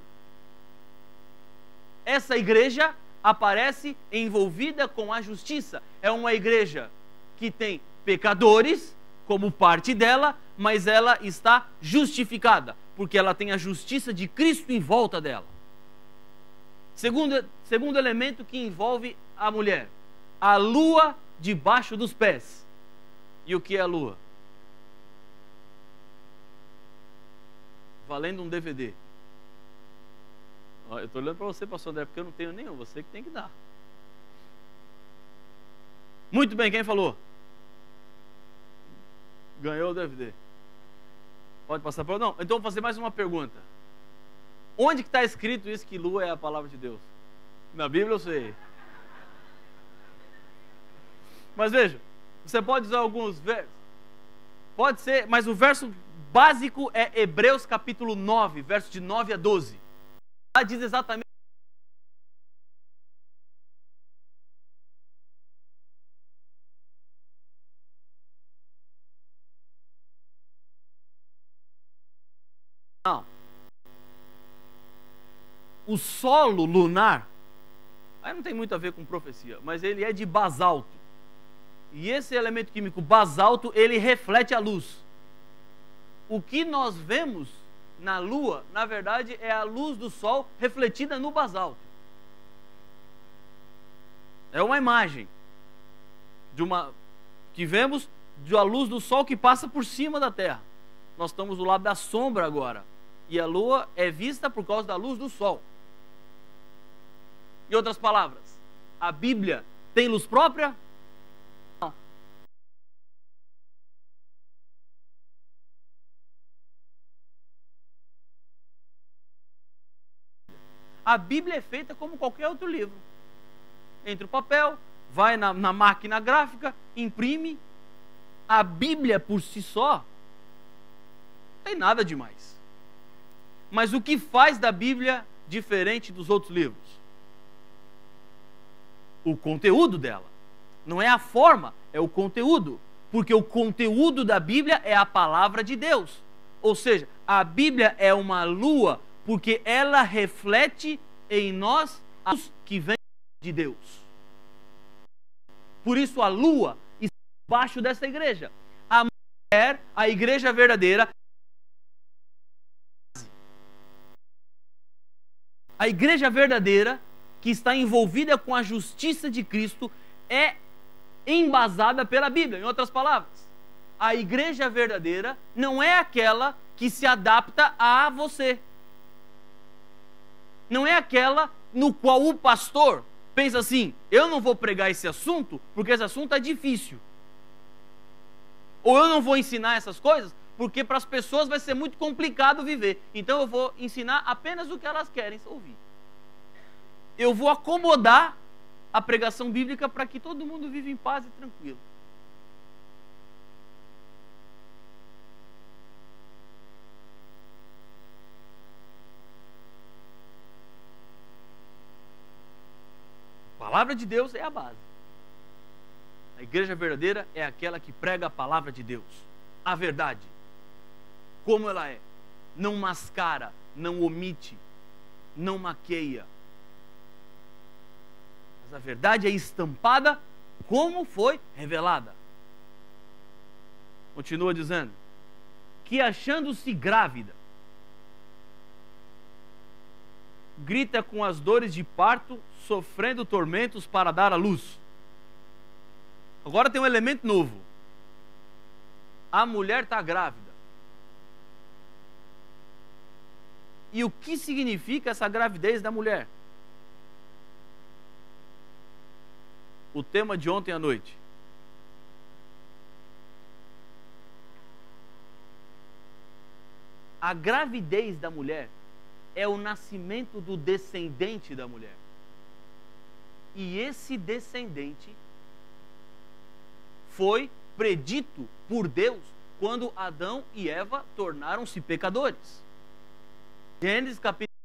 S5: Essa igreja aparece envolvida com a justiça. É uma igreja que tem pecadores como parte dela, mas ela está justificada, porque ela tem a justiça de Cristo em volta dela. Segundo, segundo elemento que envolve a mulher, a lua debaixo dos pés. E o que é a lua? valendo um DVD. Eu estou olhando para você, pastor André, porque eu não tenho nenhum, você que tem que dar. Muito bem, quem falou? Ganhou o DVD. Pode passar para Não, então vou fazer mais uma pergunta. Onde que está escrito isso que lua é a palavra de Deus? Na Bíblia eu sei. Mas veja, você pode usar alguns versos. Pode ser, mas o verso básico é Hebreus capítulo 9, versos de 9 a 12. Diz exatamente Não. O solo lunar, Aí não tem muito a ver com profecia, mas ele é de basalto. E esse elemento químico basalto, ele reflete a luz. O que nós vemos na lua, na verdade, é a luz do sol refletida no basalto. É uma imagem de uma que vemos da luz do sol que passa por cima da terra. Nós estamos do lado da sombra agora. E a lua é vista por causa da luz do sol. Em outras palavras, a Bíblia tem luz própria? A Bíblia é feita como qualquer outro livro. Entra o papel, vai na, na máquina gráfica, imprime. A Bíblia por si só não tem nada demais. Mas o que faz da Bíblia diferente dos outros livros? O conteúdo dela. Não é a forma, é o conteúdo. Porque o conteúdo da Bíblia é a palavra de Deus. Ou seja, a Bíblia é uma lua porque ela reflete em nós a luz que vem de Deus. Por isso a lua está embaixo dessa igreja. A mulher, a igreja verdadeira, a igreja verdadeira que está envolvida com a justiça de Cristo é embasada pela Bíblia. Em outras palavras, a igreja verdadeira não é aquela que se adapta a você. Não é aquela no qual o pastor pensa assim: eu não vou pregar esse assunto porque esse assunto é difícil. Ou eu não vou ensinar essas coisas porque para as pessoas vai ser muito complicado viver. Então eu vou ensinar apenas o que elas querem ouvir. Eu vou acomodar a pregação bíblica para que todo mundo viva em paz e tranquilo. Palavra de Deus é a base. A igreja verdadeira é aquela que prega a palavra de Deus, a verdade, como ela é. Não mascara, não omite, não maqueia. Mas a verdade é estampada como foi revelada. Continua dizendo: que achando-se grávida, grita com as dores de parto, sofrendo tormentos para dar à luz. Agora tem um elemento novo. A mulher está grávida. E o que significa essa gravidez da mulher? O tema de ontem à noite. A gravidez da mulher é o nascimento do descendente da mulher. E esse descendente foi predito por Deus quando Adão e Eva tornaram-se pecadores. Gênesis capítulo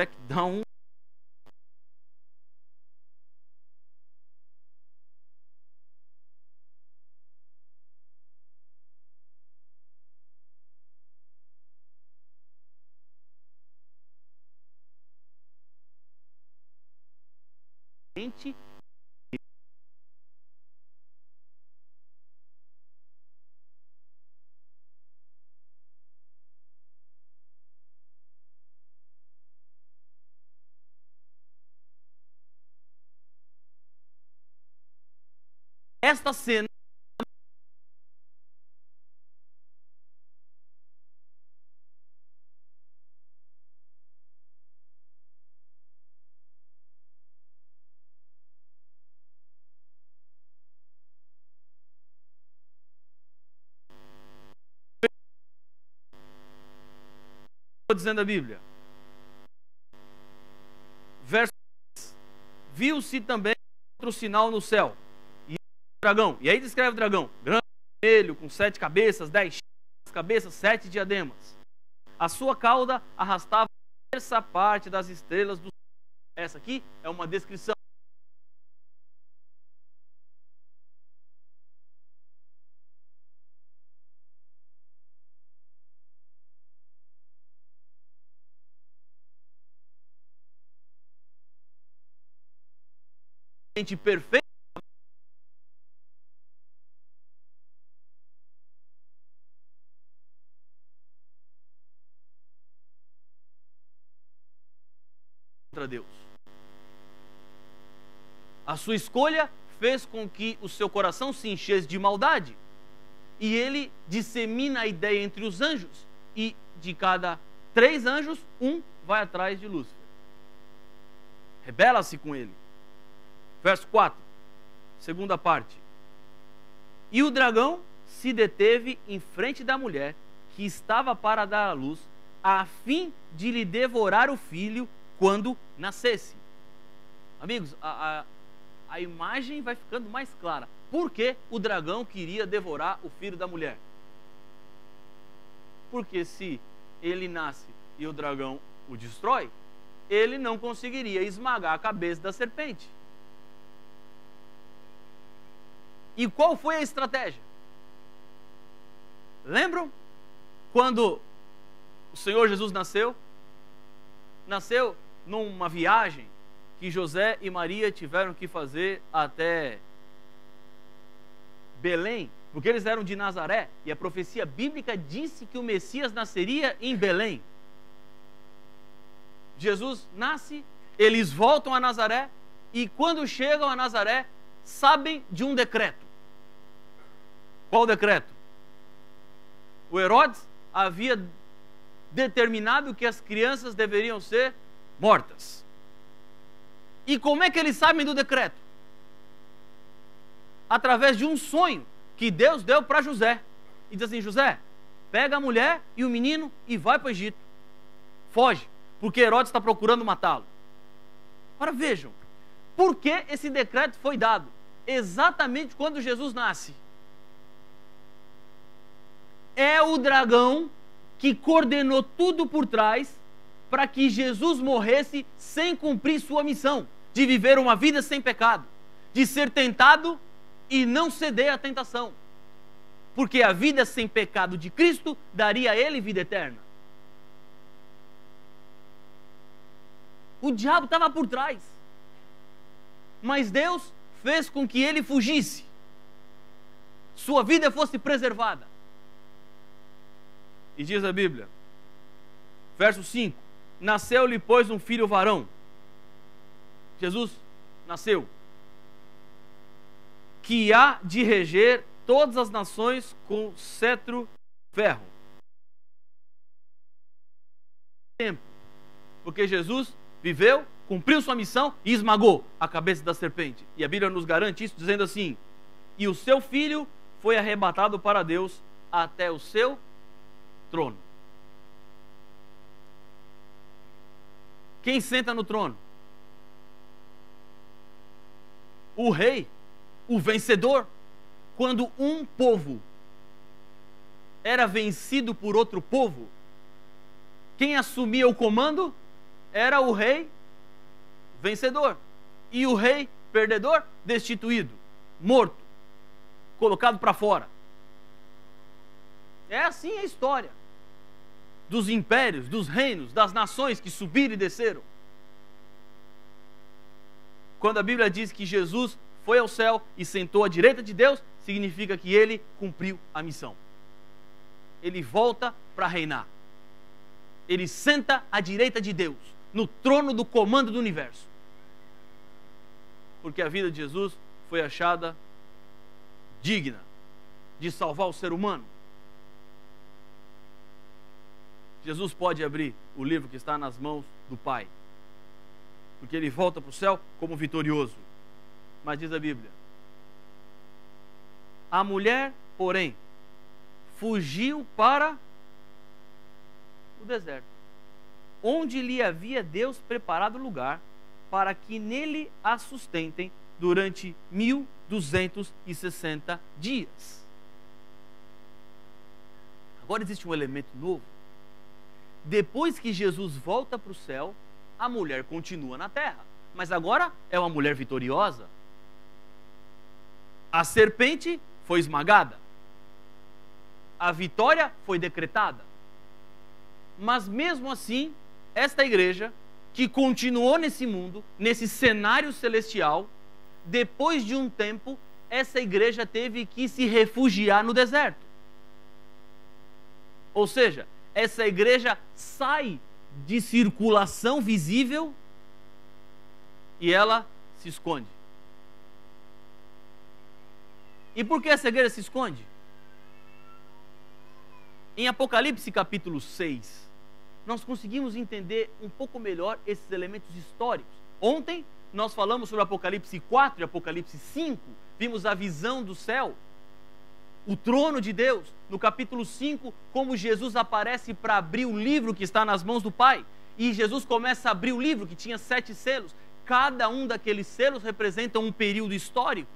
S5: um gente esta cena dizendo a Bíblia. Verso Viu-se também outro sinal no céu. Dragão. E aí descreve o dragão. Grande, vermelho, com sete cabeças, dez cabeças, sete diademas. A sua cauda arrastava a terça parte das estrelas do. Essa aqui é uma descrição. perfeito contra Deus. A sua escolha fez com que o seu coração se enchesse de maldade. E ele dissemina a ideia entre os anjos. E de cada três anjos, um vai atrás de Lúcifer. Rebela-se com ele. Verso 4, segunda parte. E o dragão se deteve em frente da mulher que estava para dar à luz, a fim de lhe devorar o filho quando nascesse. Amigos, a, a, a imagem vai ficando mais clara. Por que o dragão queria devorar o filho da mulher? Porque se ele nasce e o dragão o destrói, ele não conseguiria esmagar a cabeça da serpente. E qual foi a estratégia? Lembram quando o Senhor Jesus nasceu? Nasceu numa viagem que José e Maria tiveram que fazer até Belém, porque eles eram de Nazaré e a profecia bíblica disse que o Messias nasceria em Belém. Jesus nasce, eles voltam a Nazaré e quando chegam a Nazaré, sabem de um decreto. Qual decreto? O Herodes havia determinado que as crianças deveriam ser mortas. E como é que eles sabem do decreto? Através de um sonho que Deus deu para José. E diz assim: José, pega a mulher e o menino e vai para o Egito. Foge, porque Herodes está procurando matá-lo. Agora vejam, por que esse decreto foi dado? Exatamente quando Jesus nasce é o dragão que coordenou tudo por trás para que Jesus morresse sem cumprir sua missão de viver uma vida sem pecado, de ser tentado e não ceder à tentação. Porque a vida sem pecado de Cristo daria a ele vida eterna. O diabo estava por trás. Mas Deus fez com que ele fugisse. Sua vida fosse preservada. E diz a Bíblia, verso 5: Nasceu-lhe, pois, um filho varão. Jesus nasceu. Que há de reger todas as nações com cetro ferro. Tempo. Porque Jesus viveu, cumpriu sua missão e esmagou a cabeça da serpente. E a Bíblia nos garante isso, dizendo assim: E o seu filho foi arrebatado para Deus até o seu trono. Quem senta no trono? O rei, o vencedor. Quando um povo era vencido por outro povo, quem assumia o comando era o rei vencedor. E o rei perdedor, destituído, morto, colocado para fora. É assim a história dos impérios, dos reinos, das nações que subiram e desceram. Quando a Bíblia diz que Jesus foi ao céu e sentou à direita de Deus, significa que ele cumpriu a missão. Ele volta para reinar. Ele senta à direita de Deus, no trono do comando do universo. Porque a vida de Jesus foi achada digna de salvar o ser humano? Jesus pode abrir o livro que está nas mãos do Pai, porque ele volta para o céu como vitorioso. Mas diz a Bíblia: a mulher, porém, fugiu para o deserto, onde lhe havia Deus preparado lugar para que nele a sustentem durante 1260 dias. Agora existe um elemento novo. Depois que Jesus volta para o céu, a mulher continua na terra, mas agora é uma mulher vitoriosa. A serpente foi esmagada. A vitória foi decretada. Mas mesmo assim, esta igreja, que continuou nesse mundo, nesse cenário celestial, depois de um tempo, essa igreja teve que se refugiar no deserto. Ou seja, essa igreja sai de circulação visível e ela se esconde. E por que essa igreja se esconde? Em Apocalipse capítulo 6, nós conseguimos entender um pouco melhor esses elementos históricos. Ontem nós falamos sobre Apocalipse 4 e Apocalipse 5, vimos a visão do céu, o trono de Deus. No capítulo 5, como Jesus aparece para abrir o livro que está nas mãos do Pai. E Jesus começa a abrir o livro que tinha sete selos. Cada um daqueles selos representa um período histórico.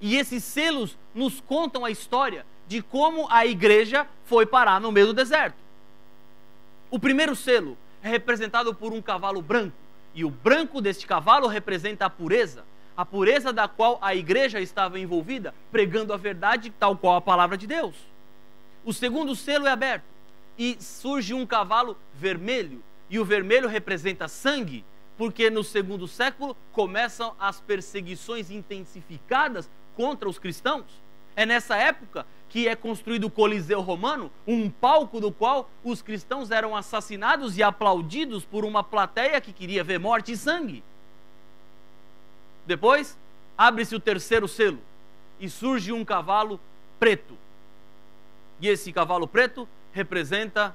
S5: E esses selos nos contam a história de como a igreja foi parar no meio do deserto. O primeiro selo é representado por um cavalo branco, e o branco deste cavalo representa a pureza, a pureza da qual a igreja estava envolvida, pregando a verdade tal qual a palavra de Deus. O segundo selo é aberto e surge um cavalo vermelho, e o vermelho representa sangue, porque no segundo século começam as perseguições intensificadas contra os cristãos. É nessa época que é construído o Coliseu Romano, um palco do qual os cristãos eram assassinados e aplaudidos por uma plateia que queria ver morte e sangue. Depois, abre-se o terceiro selo e surge um cavalo preto. E esse cavalo preto representa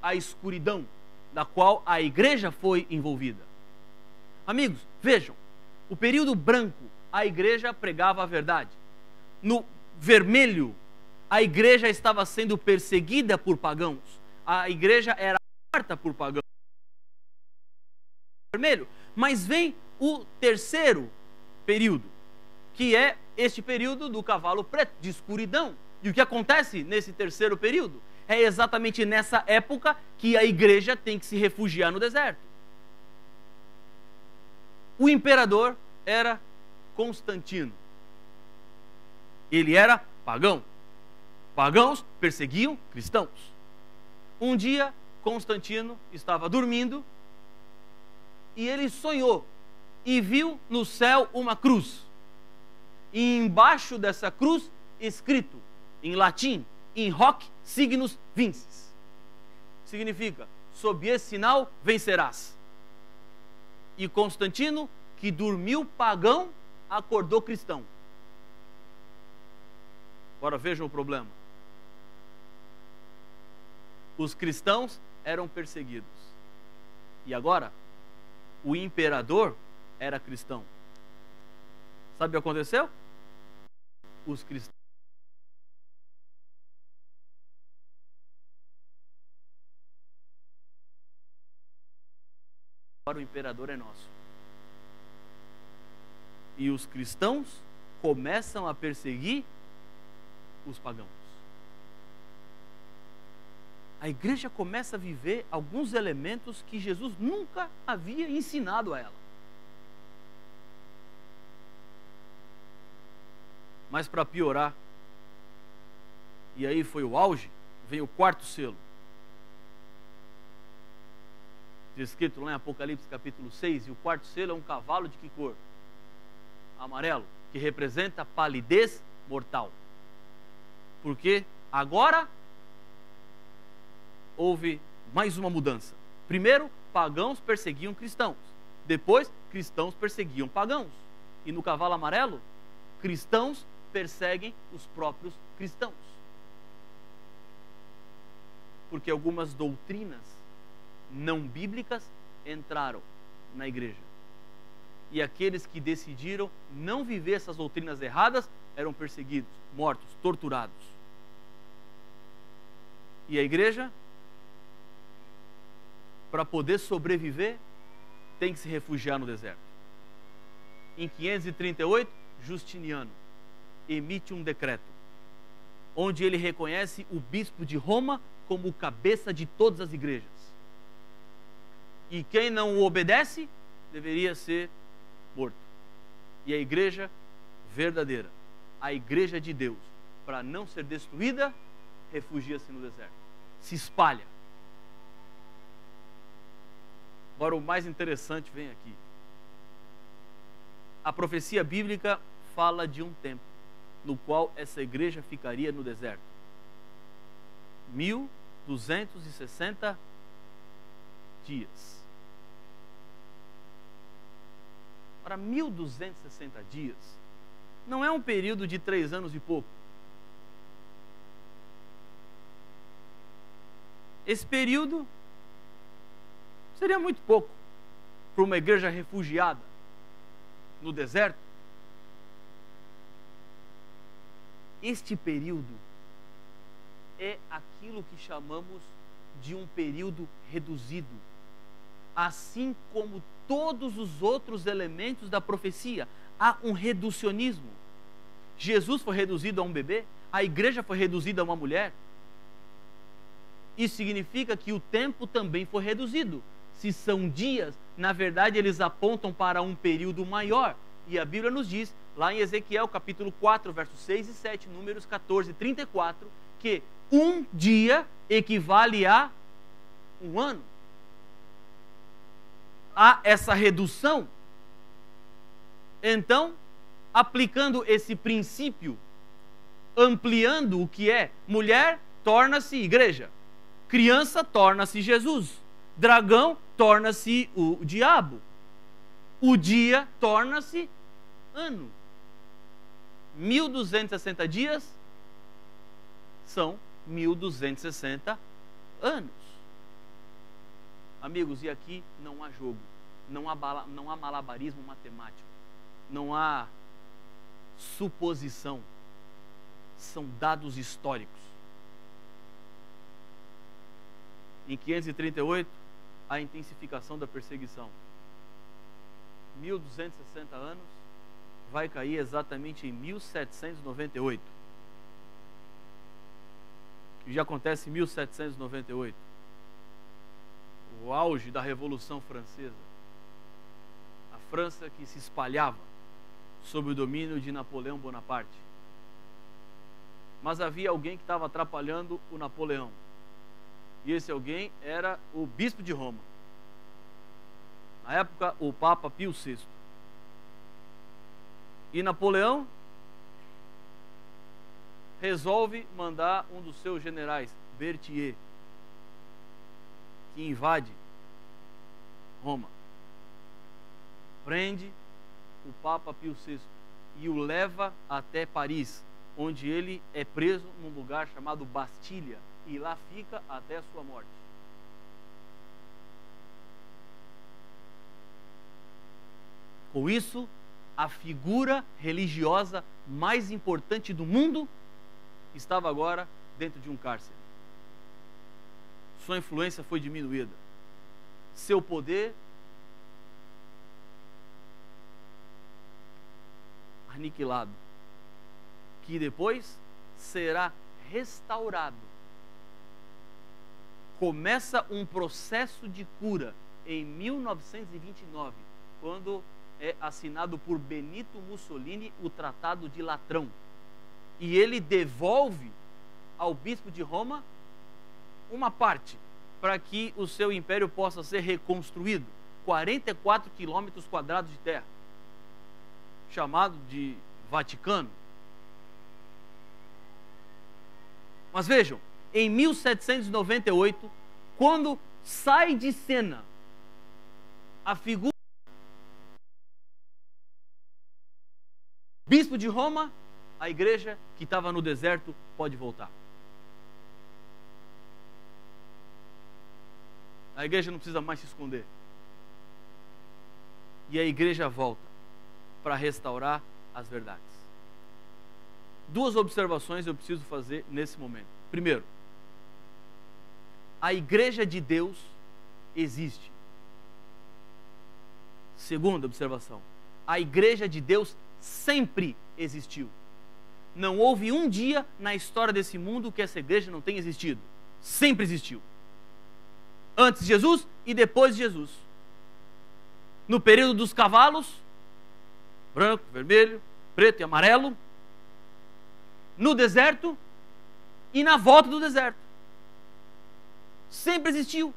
S5: a escuridão da qual a igreja foi envolvida. Amigos, vejam, o período branco a igreja pregava a verdade. No vermelho, a igreja estava sendo perseguida por pagãos. A igreja era morta por pagãos. Vermelho. Mas vem o terceiro período, que é este período do cavalo preto, de escuridão. E o que acontece nesse terceiro período? É exatamente nessa época que a igreja tem que se refugiar no deserto. O imperador era Constantino. Ele era pagão. Pagãos perseguiam cristãos. Um dia, Constantino estava dormindo e ele sonhou e viu no céu uma cruz. E embaixo dessa cruz, escrito em latim, in hoc signos vinces. Significa, sob esse sinal vencerás. E Constantino, que dormiu pagão, acordou cristão. Agora vejam o problema. Os cristãos eram perseguidos. E agora, o imperador era cristão. Sabe o que aconteceu? Os cristãos. Agora o imperador é nosso e os cristãos começam a perseguir os pagãos. A igreja começa a viver alguns elementos que Jesus nunca havia ensinado a ela. Mas para piorar, e aí foi o auge, vem o quarto selo. Descrito lá em Apocalipse capítulo 6, e o quarto selo é um cavalo de que cor? amarelo, que representa palidez mortal. Porque agora houve mais uma mudança. Primeiro, pagãos perseguiam cristãos. Depois, cristãos perseguiam pagãos. E no cavalo amarelo, cristãos perseguem os próprios cristãos. Porque algumas doutrinas não bíblicas entraram na igreja. E aqueles que decidiram não viver essas doutrinas erradas eram perseguidos, mortos, torturados. E a igreja, para poder sobreviver, tem que se refugiar no deserto. Em 538, Justiniano emite um decreto, onde ele reconhece o bispo de Roma como cabeça de todas as igrejas. E quem não o obedece deveria ser morto. E a igreja verdadeira, a igreja de Deus, para não ser destruída, refugia-se no deserto, se espalha. Agora, o mais interessante vem aqui. A profecia bíblica fala de um tempo no qual essa igreja ficaria no deserto. 1260 dias. Para 1260 dias, não é um período de três anos e pouco. Esse período seria muito pouco para uma igreja refugiada no deserto. Este período é aquilo que chamamos de um período reduzido, assim como todos os outros elementos da profecia. Há um reducionismo. Jesus foi reduzido a um bebê, a igreja foi reduzida a uma mulher. Isso significa que o tempo também foi reduzido. Se são dias, na verdade eles apontam para um período maior. E a Bíblia nos diz, lá em Ezequiel capítulo 4, versos 6 e 7, números 14 e 34, que um dia equivale a um ano. Há essa redução. Então, aplicando esse princípio, ampliando o que é mulher, torna-se igreja, criança, torna-se Jesus, dragão, torna-se o diabo, o dia torna-se ano. 1260 dias são 1260 anos. Amigos, e aqui não há jogo, não há, bala, não há malabarismo matemático, não há suposição, são dados históricos. Em 538, a intensificação da perseguição. 1260 anos, vai cair exatamente em 1798. Que já acontece em 1798. O auge da Revolução Francesa. A França que se espalhava sob o domínio de Napoleão Bonaparte. Mas havia alguém que estava atrapalhando o Napoleão. E esse alguém era o bispo de Roma. Na época, o Papa Pio VI. E Napoleão resolve mandar um dos seus generais, Berthier, que invade Roma. Prende o Papa Pio VI e o leva até Paris, onde ele é preso num lugar chamado Bastilha e lá fica até a sua morte. Com isso, a figura religiosa mais importante do mundo estava agora dentro de um cárcere. Sua influência foi diminuída. Seu poder aniquilado. Que depois será restaurado. Começa um processo de cura em 1929, quando é assinado por Benito Mussolini o Tratado de Latrão. E ele devolve ao bispo de Roma uma parte para que o seu império possa ser reconstruído 44 quilômetros quadrados de terra, chamado de Vaticano. Mas vejam, em 1798, quando sai de cena a figura bispo de Roma, a igreja que estava no deserto pode voltar. A igreja não precisa mais se esconder. E a igreja volta para restaurar as verdades. Duas observações eu preciso fazer nesse momento. Primeiro, a igreja de Deus existe. Segunda observação, a igreja de Deus sempre existiu. Não houve um dia na história desse mundo que essa igreja não tenha existido. Sempre existiu. Antes de Jesus e depois de Jesus. No período dos cavalos, branco, vermelho, preto e amarelo, no deserto e na volta do deserto. Sempre existiu.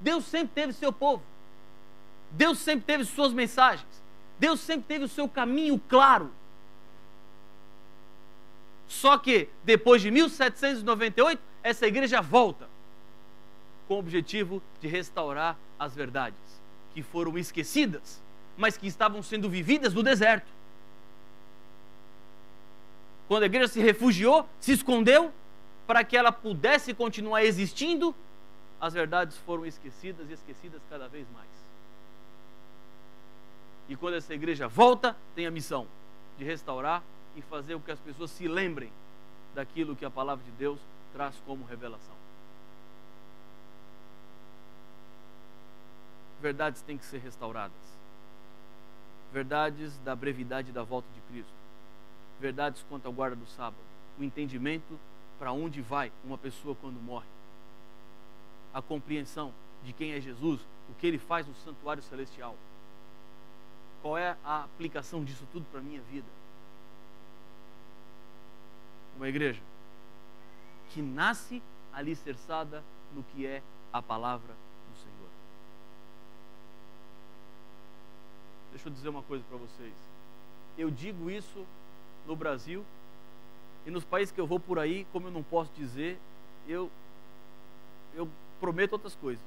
S5: Deus sempre teve seu povo. Deus sempre teve suas mensagens. Deus sempre teve o seu caminho claro. Só que depois de 1798, essa igreja volta com o objetivo de restaurar as verdades que foram esquecidas, mas que estavam sendo vividas no deserto. Quando a igreja se refugiou, se escondeu, para que ela pudesse continuar existindo, as verdades foram esquecidas e esquecidas cada vez mais. E quando essa igreja volta, tem a missão de restaurar e fazer com que as pessoas se lembrem daquilo que a palavra de Deus traz como revelação. Verdades têm que ser restauradas. Verdades da brevidade da volta de Cristo. Verdades quanto ao guarda do sábado. O entendimento para onde vai uma pessoa quando morre. A compreensão de quem é Jesus, o que ele faz no santuário celestial. Qual é a aplicação disso tudo para a minha vida? Uma igreja que nasce alicerçada no que é a palavra do Senhor. Deixa eu dizer uma coisa para vocês. Eu digo isso no Brasil e nos países que eu vou por aí, como eu não posso dizer, eu eu prometo outras coisas.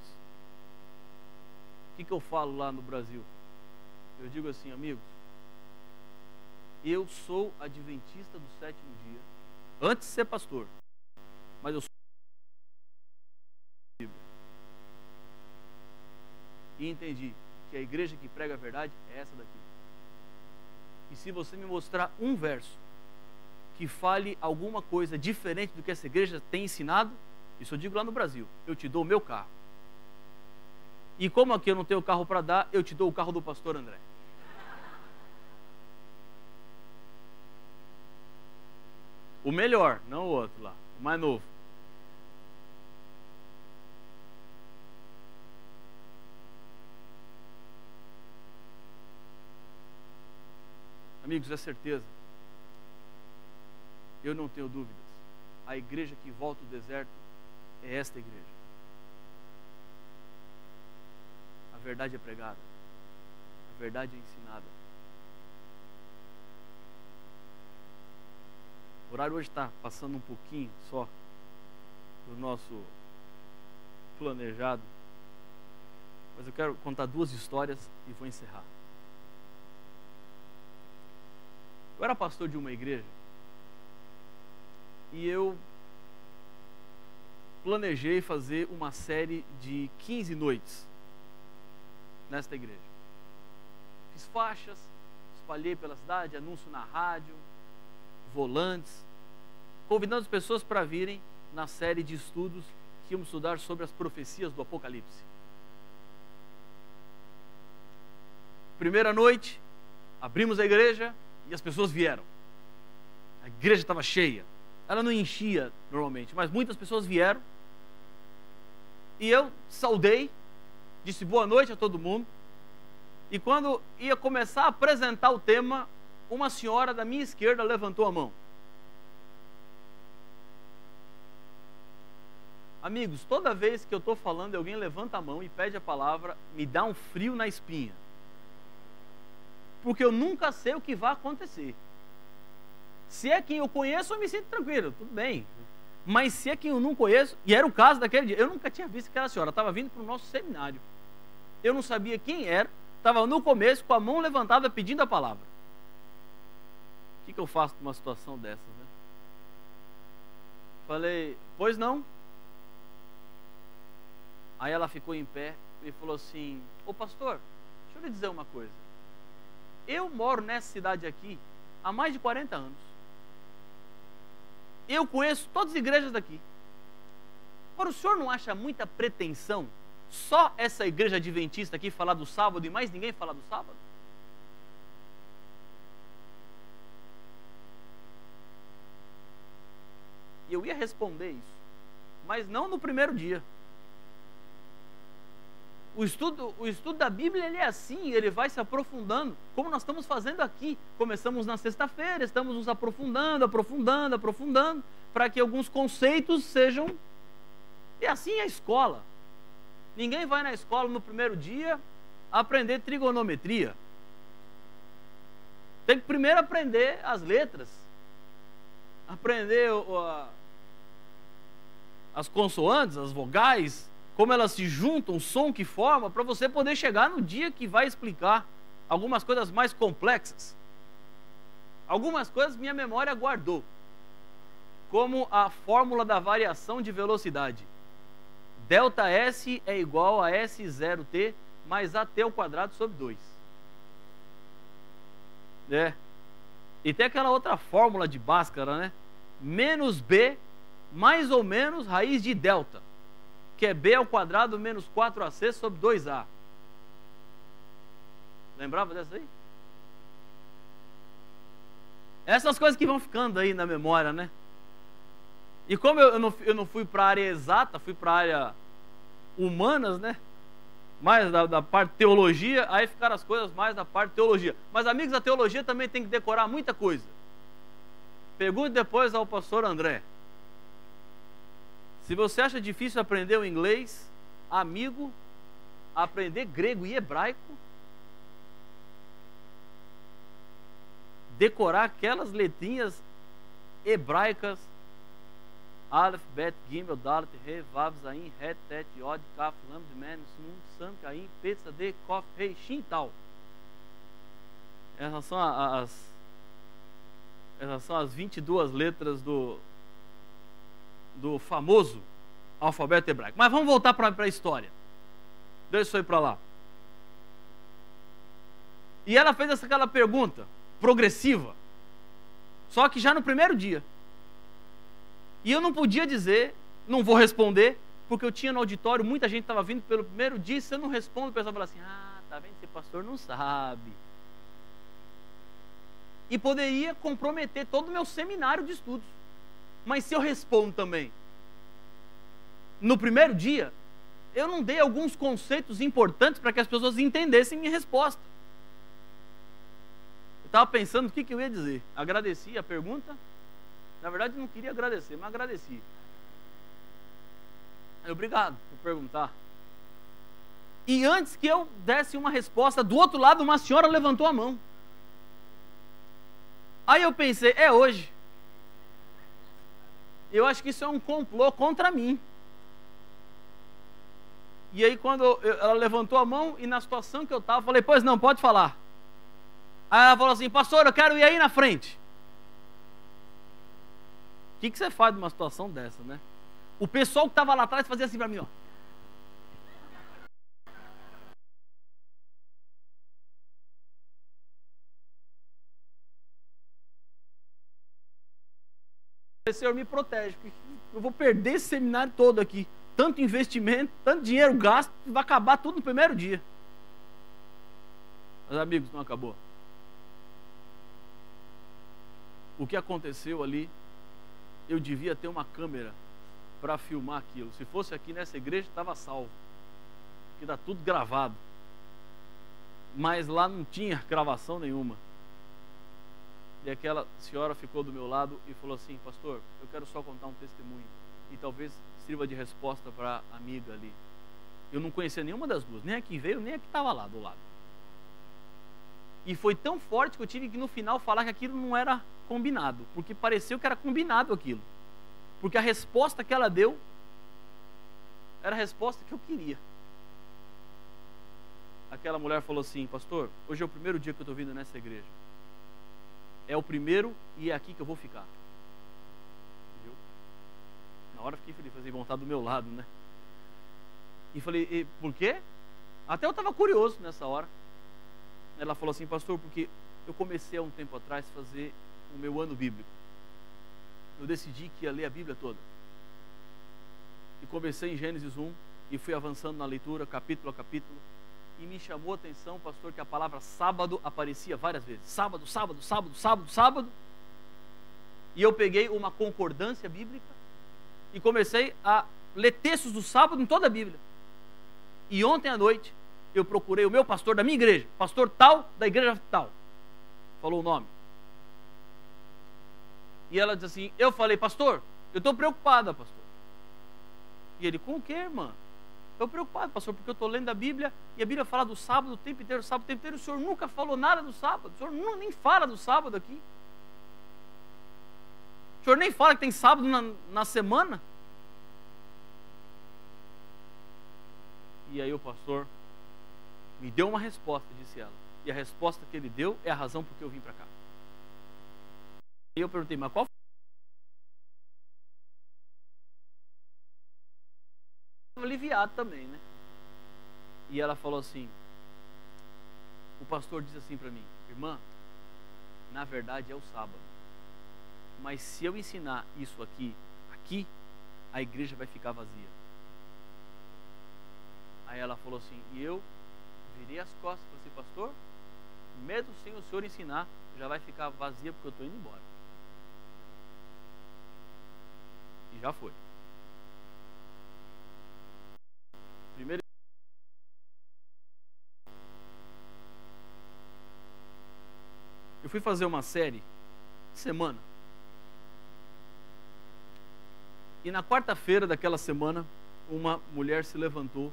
S5: O que, que eu falo lá no Brasil? Eu digo assim, amigos, eu sou adventista do sétimo dia, antes de ser pastor, mas eu sou e entendi que a igreja que prega a verdade é essa daqui. E se você me mostrar um verso que fale alguma coisa diferente do que essa igreja tem ensinado, isso eu digo lá no Brasil, eu te dou o meu carro. E como aqui eu não tenho carro para dar, eu te dou o carro do pastor André. O melhor, não o outro lá, o mais novo. Amigos, é certeza. Eu não tenho dúvidas. A igreja que volta do deserto é esta igreja. A verdade é pregada. A verdade é ensinada. O horário hoje está passando um pouquinho só do nosso planejado. Mas eu quero contar duas histórias e vou encerrar. Eu era pastor de uma igreja e eu planejei fazer uma série de 15 noites nesta igreja. Fiz faixas, espalhei pela cidade, anúncio na rádio, volantes, convidando as pessoas para virem na série de estudos que íamos estudar sobre as profecias do Apocalipse. Primeira noite, abrimos a igreja e as pessoas vieram. A igreja estava cheia. Ela não enchia normalmente, mas muitas pessoas vieram. E eu saudei, disse boa noite a todo mundo. E quando ia começar a apresentar o tema, uma senhora da minha esquerda levantou a mão. Amigos, toda vez que eu estou falando e alguém levanta a mão e pede a palavra, me dá um frio na espinha. Porque eu nunca sei o que vai acontecer. Se é quem eu conheço, eu me sinto tranquilo, tudo bem. Mas se é quem eu não conheço, e era o caso daquele dia, eu nunca tinha visto aquela senhora, estava vindo para o nosso seminário. Eu não sabia quem era, estava no começo com a mão levantada pedindo a palavra. O que, que eu faço numa situação dessas, né? Falei, pois não. Aí ela ficou em pé e falou assim: Ô pastor, deixa eu lhe dizer uma coisa. Eu moro nessa cidade aqui há mais de 40 anos. Eu conheço todas as igrejas daqui. Agora, o senhor não acha muita pretensão só essa igreja adventista aqui falar do sábado e mais ninguém falar do sábado? E eu ia responder isso, mas não no primeiro dia. O estudo, o estudo da Bíblia ele é assim, ele vai se aprofundando, como nós estamos fazendo aqui. Começamos na sexta-feira, estamos nos aprofundando, aprofundando, aprofundando, para que alguns conceitos sejam. E assim é a escola. Ninguém vai na escola no primeiro dia aprender trigonometria. Tem que primeiro aprender as letras, aprender as consoantes, as vogais, como elas se juntam, o som que forma, para você poder chegar no dia que vai explicar algumas coisas mais complexas. Algumas coisas minha memória guardou, como a fórmula da variação de velocidade. Delta S é igual a S0T mais AT ao quadrado sobre 2. É. E tem aquela outra fórmula de Bhaskara, né? Menos B mais ou menos raiz de delta que é b ao quadrado menos 4ac sobre 2a. Lembrava dessa aí? Essas coisas que vão ficando aí na memória, né? E como eu, não, eu não fui para a área exata, fui para a área humanas, né? Mais da, da parte teologia, aí ficaram as coisas mais da parte teologia. Mas, amigos, a teologia também tem que decorar muita coisa. Pergunte depois ao pastor André. Se você acha difícil aprender o inglês, amigo, aprender grego e hebraico, decorar aquelas letrinhas hebraicas, Aleph, Bet, Gimel, Dalet, Re, Vav, Zain, Het, Tet, Yod, Kaf, Lam, Men, Nun, San, Caim, Petsa, De, Kof, Rei, Shin, Tal. Essas são as, essas são as 22 letras do, do famoso alfabeto hebraico. Mas vamos voltar para a história. Deixa isso aí para lá. E ela fez essa, aquela pergunta progressiva, só que já no primeiro dia. E eu não podia dizer, não vou responder, porque eu tinha no auditório, muita gente estava vindo pelo primeiro dia, se eu não respondo, o pessoal fala assim: ah, tá vendo, esse pastor não sabe. E poderia comprometer todo o meu seminário de estudos. Mas se eu respondo também, no primeiro dia, eu não dei alguns conceitos importantes para que as pessoas entendessem minha resposta. Eu estava pensando o que, que eu ia dizer. Agradeci a pergunta. Na verdade, não queria agradecer, mas agradeci. Obrigado por perguntar. E antes que eu desse uma resposta, do outro lado, uma senhora levantou a mão. Aí eu pensei, é hoje. Eu acho que isso é um complô contra mim. E aí, quando ela levantou a mão e na situação que eu estava, falei: Pois não, pode falar. Aí ela falou assim: Pastor, eu quero ir aí na frente. Que, que você faz numa situação dessa, né? O pessoal que estava lá atrás fazia assim para mim: ó. Senhor, me protege, eu vou perder esse seminário todo aqui. Tanto investimento, tanto dinheiro gasto, vai acabar tudo no primeiro dia. Mas, amigos, não acabou. O que aconteceu ali, eu devia ter uma câmera para filmar aquilo. Se fosse aqui nessa igreja, estava salvo. Porque dá tudo gravado. Mas lá não tinha gravação nenhuma. E aquela senhora ficou do meu lado e falou assim: Pastor, eu quero só contar um testemunho. E talvez sirva de resposta para a amiga ali. Eu não conhecia nenhuma das duas, nem a que veio, nem a que estava lá do lado. E foi tão forte que eu tive que no final falar que aquilo não era combinado, porque pareceu que era combinado aquilo. Porque a resposta que ela deu era a resposta que eu queria. aquela mulher falou assim: Pastor, hoje é o primeiro dia que eu estou vindo nessa igreja. É o primeiro e é aqui que eu vou ficar. Viu? Na hora fiquei feliz, fazer vontade do meu lado, né? E falei: e, Por quê? Até eu estava curioso nessa hora. Ela falou assim: Pastor, porque eu comecei há um tempo atrás a fazer o meu ano bíblico. Eu decidi que ia ler a Bíblia toda. E comecei em Gênesis 1 e fui avançando na leitura, capítulo a capítulo. E me chamou a atenção, pastor, que a palavra sábado aparecia várias vezes. Sábado, sábado, sábado, sábado, sábado. E eu peguei uma concordância bíblica e comecei a ler textos do sábado em toda a Bíblia. E ontem à noite eu procurei o meu pastor da minha igreja, pastor tal da igreja tal. Falou o nome. E ela disse assim: Eu falei, pastor, eu estou preocupada, pastor. E ele, com o que, irmã? Estou preocupado, pastor, porque eu estou lendo a Bíblia e a Bíblia fala do sábado o tempo inteiro, o sábado o tempo inteiro. O senhor nunca falou nada do sábado, o senhor nem fala do sábado aqui. O senhor nem fala que tem sábado na, na semana. E aí o pastor me deu uma resposta, disse ela. E a resposta que ele deu é a razão por que eu vim para cá. E eu perguntei, mas qual aliviado também, né? E ela falou assim: o pastor disse assim para mim, irmã, na verdade é o sábado. Mas se eu ensinar isso aqui, aqui, a igreja vai ficar vazia. Aí ela falou assim, e eu virei as costas para esse pastor, mesmo sem o senhor ensinar, já vai ficar vazia porque eu estou indo embora. E já foi. Primeiro. Eu fui fazer uma série semana. E na quarta-feira daquela semana, uma mulher se levantou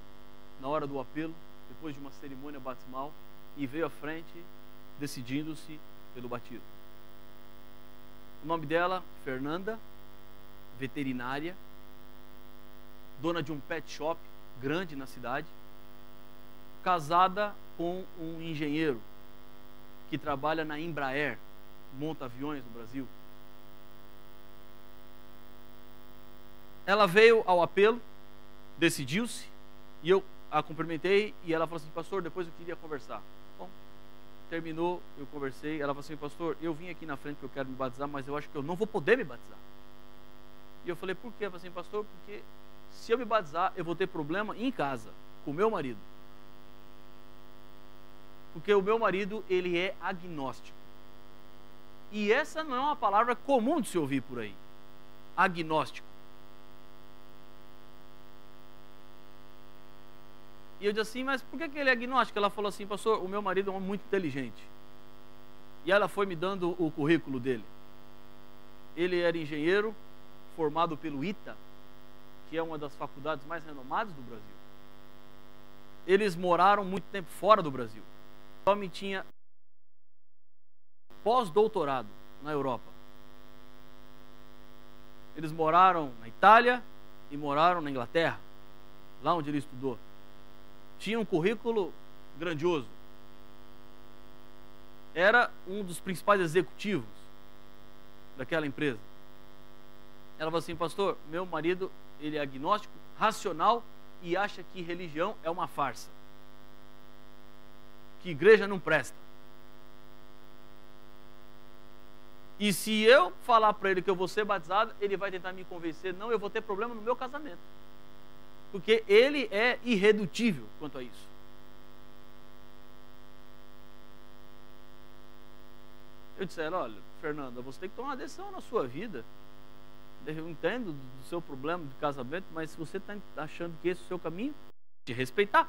S5: na hora do apelo, depois de uma cerimônia batismal, e veio à frente, decidindo-se pelo batismo. O nome dela, Fernanda, veterinária, dona de um pet shop grande na cidade, casada com um engenheiro que trabalha na Embraer, monta aviões no Brasil. Ela veio ao apelo, decidiu-se, e eu a cumprimentei, e ela falou assim, pastor, depois eu queria conversar. Bom, terminou, eu conversei, ela falou assim, pastor, eu vim aqui na frente que eu quero me batizar, mas eu acho que eu não vou poder me batizar. E eu falei, por quê? Ela falou assim, pastor, porque se eu me batizar, eu vou ter problema em casa com meu marido. Porque o meu marido, ele é agnóstico. E essa não é uma palavra comum de se ouvir por aí. Agnóstico. E eu disse assim, mas por que ele é agnóstico? Ela falou assim, pastor, o meu marido é um homem muito inteligente. E ela foi me dando o currículo dele. Ele era engenheiro, formado pelo ITA, que é uma das faculdades mais renomadas do Brasil. Eles moraram muito tempo fora do Brasil. O homem tinha pós-doutorado na Europa. Eles moraram na Itália e moraram na Inglaterra, lá onde ele estudou. Tinha um currículo grandioso. Era um dos principais executivos daquela empresa. Ela falou assim, pastor, meu marido, ele é agnóstico, racional e acha que religião é uma farsa. Que igreja não presta. E se eu falar para ele que eu vou ser batizado, ele vai tentar me convencer, não, eu vou ter problema no meu casamento. Porque ele é irredutível quanto a isso. Eu disse, olha, Fernanda, você tem que tomar uma decisão na sua vida. Eu entendo do seu problema de casamento, mas se você está achando que esse é o seu caminho, te respeitar.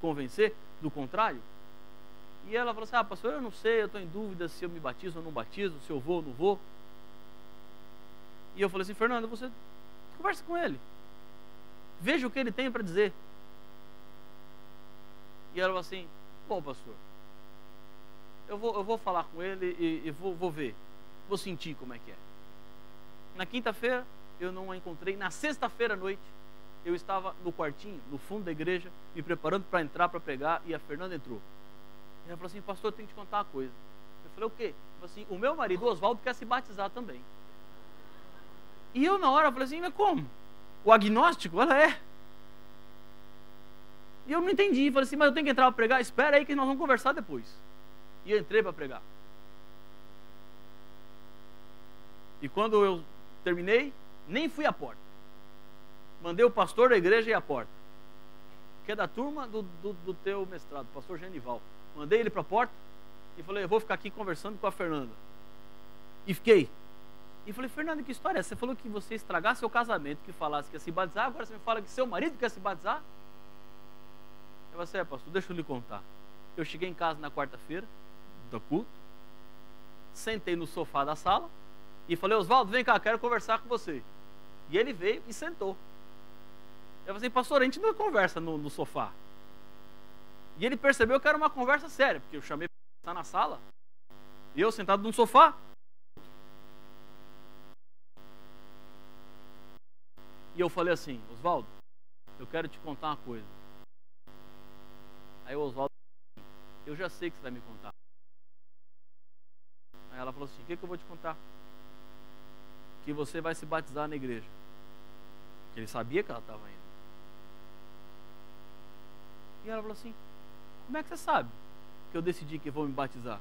S5: Convencer do contrário. E ela falou assim: Ah, pastor, eu não sei, eu estou em dúvida se eu me batizo ou não batizo, se eu vou ou não vou. E eu falei assim: Fernanda, você conversa com ele. Veja o que ele tem para dizer. E ela falou assim: Bom, pastor, eu vou, eu vou falar com ele e, e vou, vou ver. Vou sentir como é que é. Na quinta-feira, eu não a encontrei. Na sexta-feira à noite, eu estava no quartinho, no fundo da igreja, me preparando para entrar para pregar, e a Fernanda entrou. E ela falou assim: Pastor, eu tenho que te contar uma coisa. Eu falei: O quê? Ela falou assim: O meu marido, Oswaldo, quer se batizar também. E eu, na hora, falei assim: Mas como? O agnóstico? Ela é. E eu não entendi. Falei assim: Mas eu tenho que entrar para pregar? Espera aí que nós vamos conversar depois. E eu entrei para pregar. E quando eu terminei, nem fui à porta. Mandei o pastor da igreja ir à porta. Que é da turma do, do, do teu mestrado, pastor Genival. Mandei ele para a porta e falei, eu vou ficar aqui conversando com a Fernanda. E fiquei. E falei, Fernanda, que história é? Você falou que você estragasse seu casamento, que falasse que ia se batizar, agora você me fala que seu marido quer se batizar? Eu falei, é, pastor, deixa eu lhe contar. Eu cheguei em casa na quarta-feira, do culto, sentei no sofá da sala e falei, Oswaldo, vem cá, quero conversar com você. E ele veio e sentou. Eu falei assim, pastor, a gente não conversa no, no sofá. E ele percebeu que era uma conversa séria, porque eu chamei para na sala, e eu sentado no sofá. E eu falei assim, Oswaldo, eu quero te contar uma coisa. Aí o Oswaldo, eu já sei que você vai me contar. Aí ela falou assim, o que, que eu vou te contar? Que você vai se batizar na igreja. Ele sabia que ela estava indo. E ela falou assim, como é que você sabe que eu decidi que vou me batizar?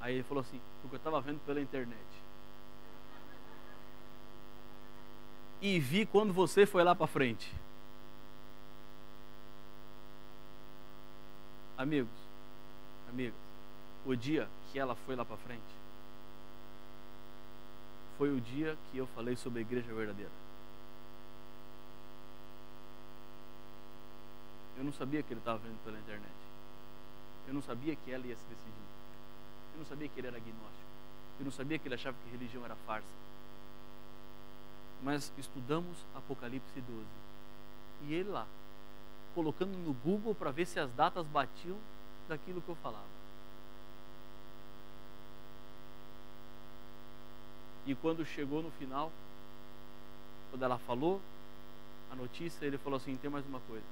S5: Aí ele falou assim, porque eu estava vendo pela internet. E vi quando você foi lá para frente. Amigos, amigas, o dia que ela foi lá para frente foi o dia que eu falei sobre a igreja verdadeira. Eu não sabia que ele estava vendo pela internet. Eu não sabia que ela ia se decidir. Eu não sabia que ele era agnóstico. Eu não sabia que ele achava que religião era farsa. Mas estudamos Apocalipse 12. E ele lá, colocando no Google para ver se as datas batiam daquilo que eu falava. E quando chegou no final, quando ela falou a notícia, ele falou assim: tem mais uma coisa.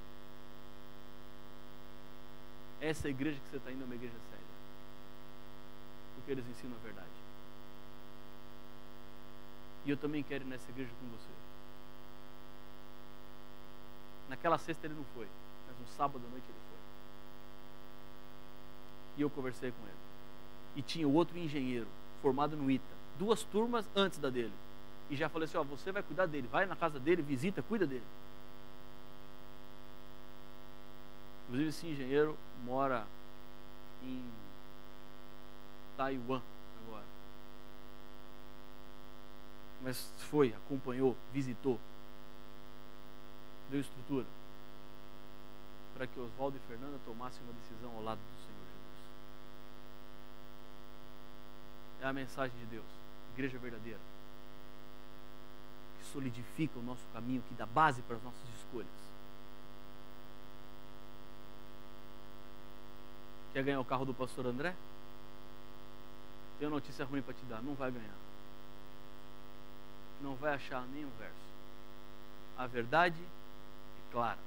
S5: Essa igreja que você está indo é uma igreja séria. Porque eles ensinam a verdade. E eu também quero ir nessa igreja com você. Naquela sexta ele não foi, mas no sábado à noite ele foi. E eu conversei com ele. E tinha outro engenheiro, formado no ITA, duas turmas antes da dele. E já falei assim: ó, você vai cuidar dele, vai na casa dele, visita, cuida dele. Inclusive, esse engenheiro mora em Taiwan agora. Mas foi, acompanhou, visitou, deu estrutura para que Oswaldo e Fernanda tomassem uma decisão ao lado do Senhor Jesus. É a mensagem de Deus, igreja verdadeira, que solidifica o nosso caminho, que dá base para as nossas escolhas. Quer ganhar o carro do pastor André? Tenho notícia ruim para te dar, não vai ganhar. Não vai achar nenhum verso. A verdade é clara.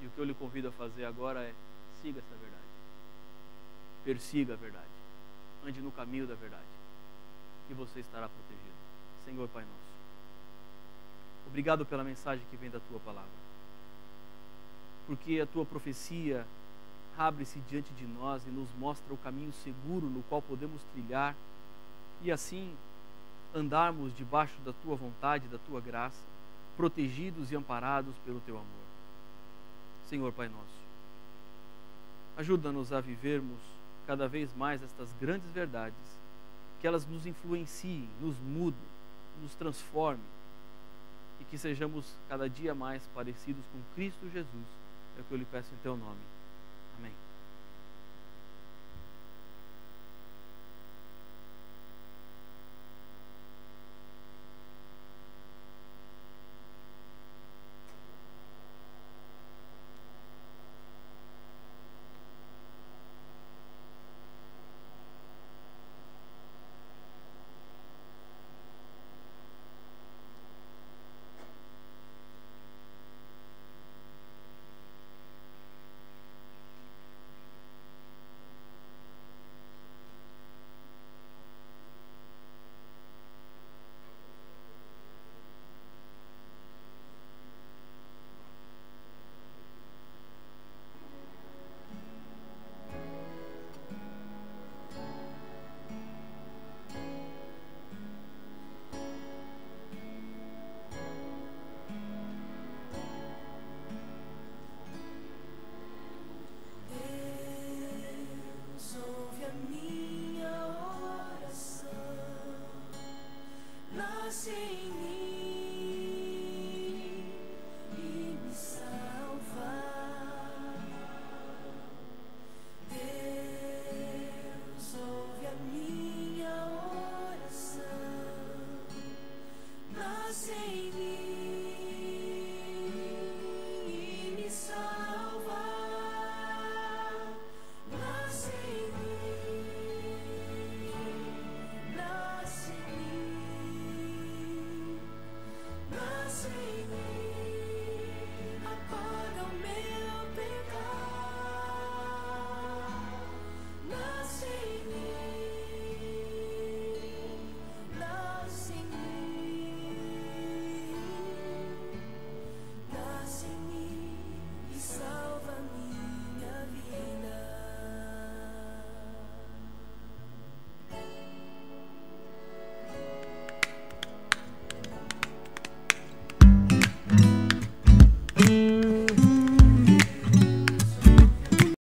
S5: E o que eu lhe convido a fazer agora é siga essa verdade. Persiga a verdade. Ande no caminho da verdade. E você estará protegido. Senhor Pai nosso. Obrigado pela mensagem que vem da tua palavra. Porque a tua profecia abre-se diante de nós e nos mostra o caminho seguro no qual podemos trilhar e assim andarmos debaixo da tua vontade, da tua graça, protegidos e amparados pelo teu amor. Senhor Pai nosso, ajuda-nos a vivermos cada vez mais estas grandes verdades, que elas nos influenciem, nos mudem, nos transformem e que sejamos cada dia mais parecidos com Cristo Jesus. É o que eu lhe peço em teu nome. Amém.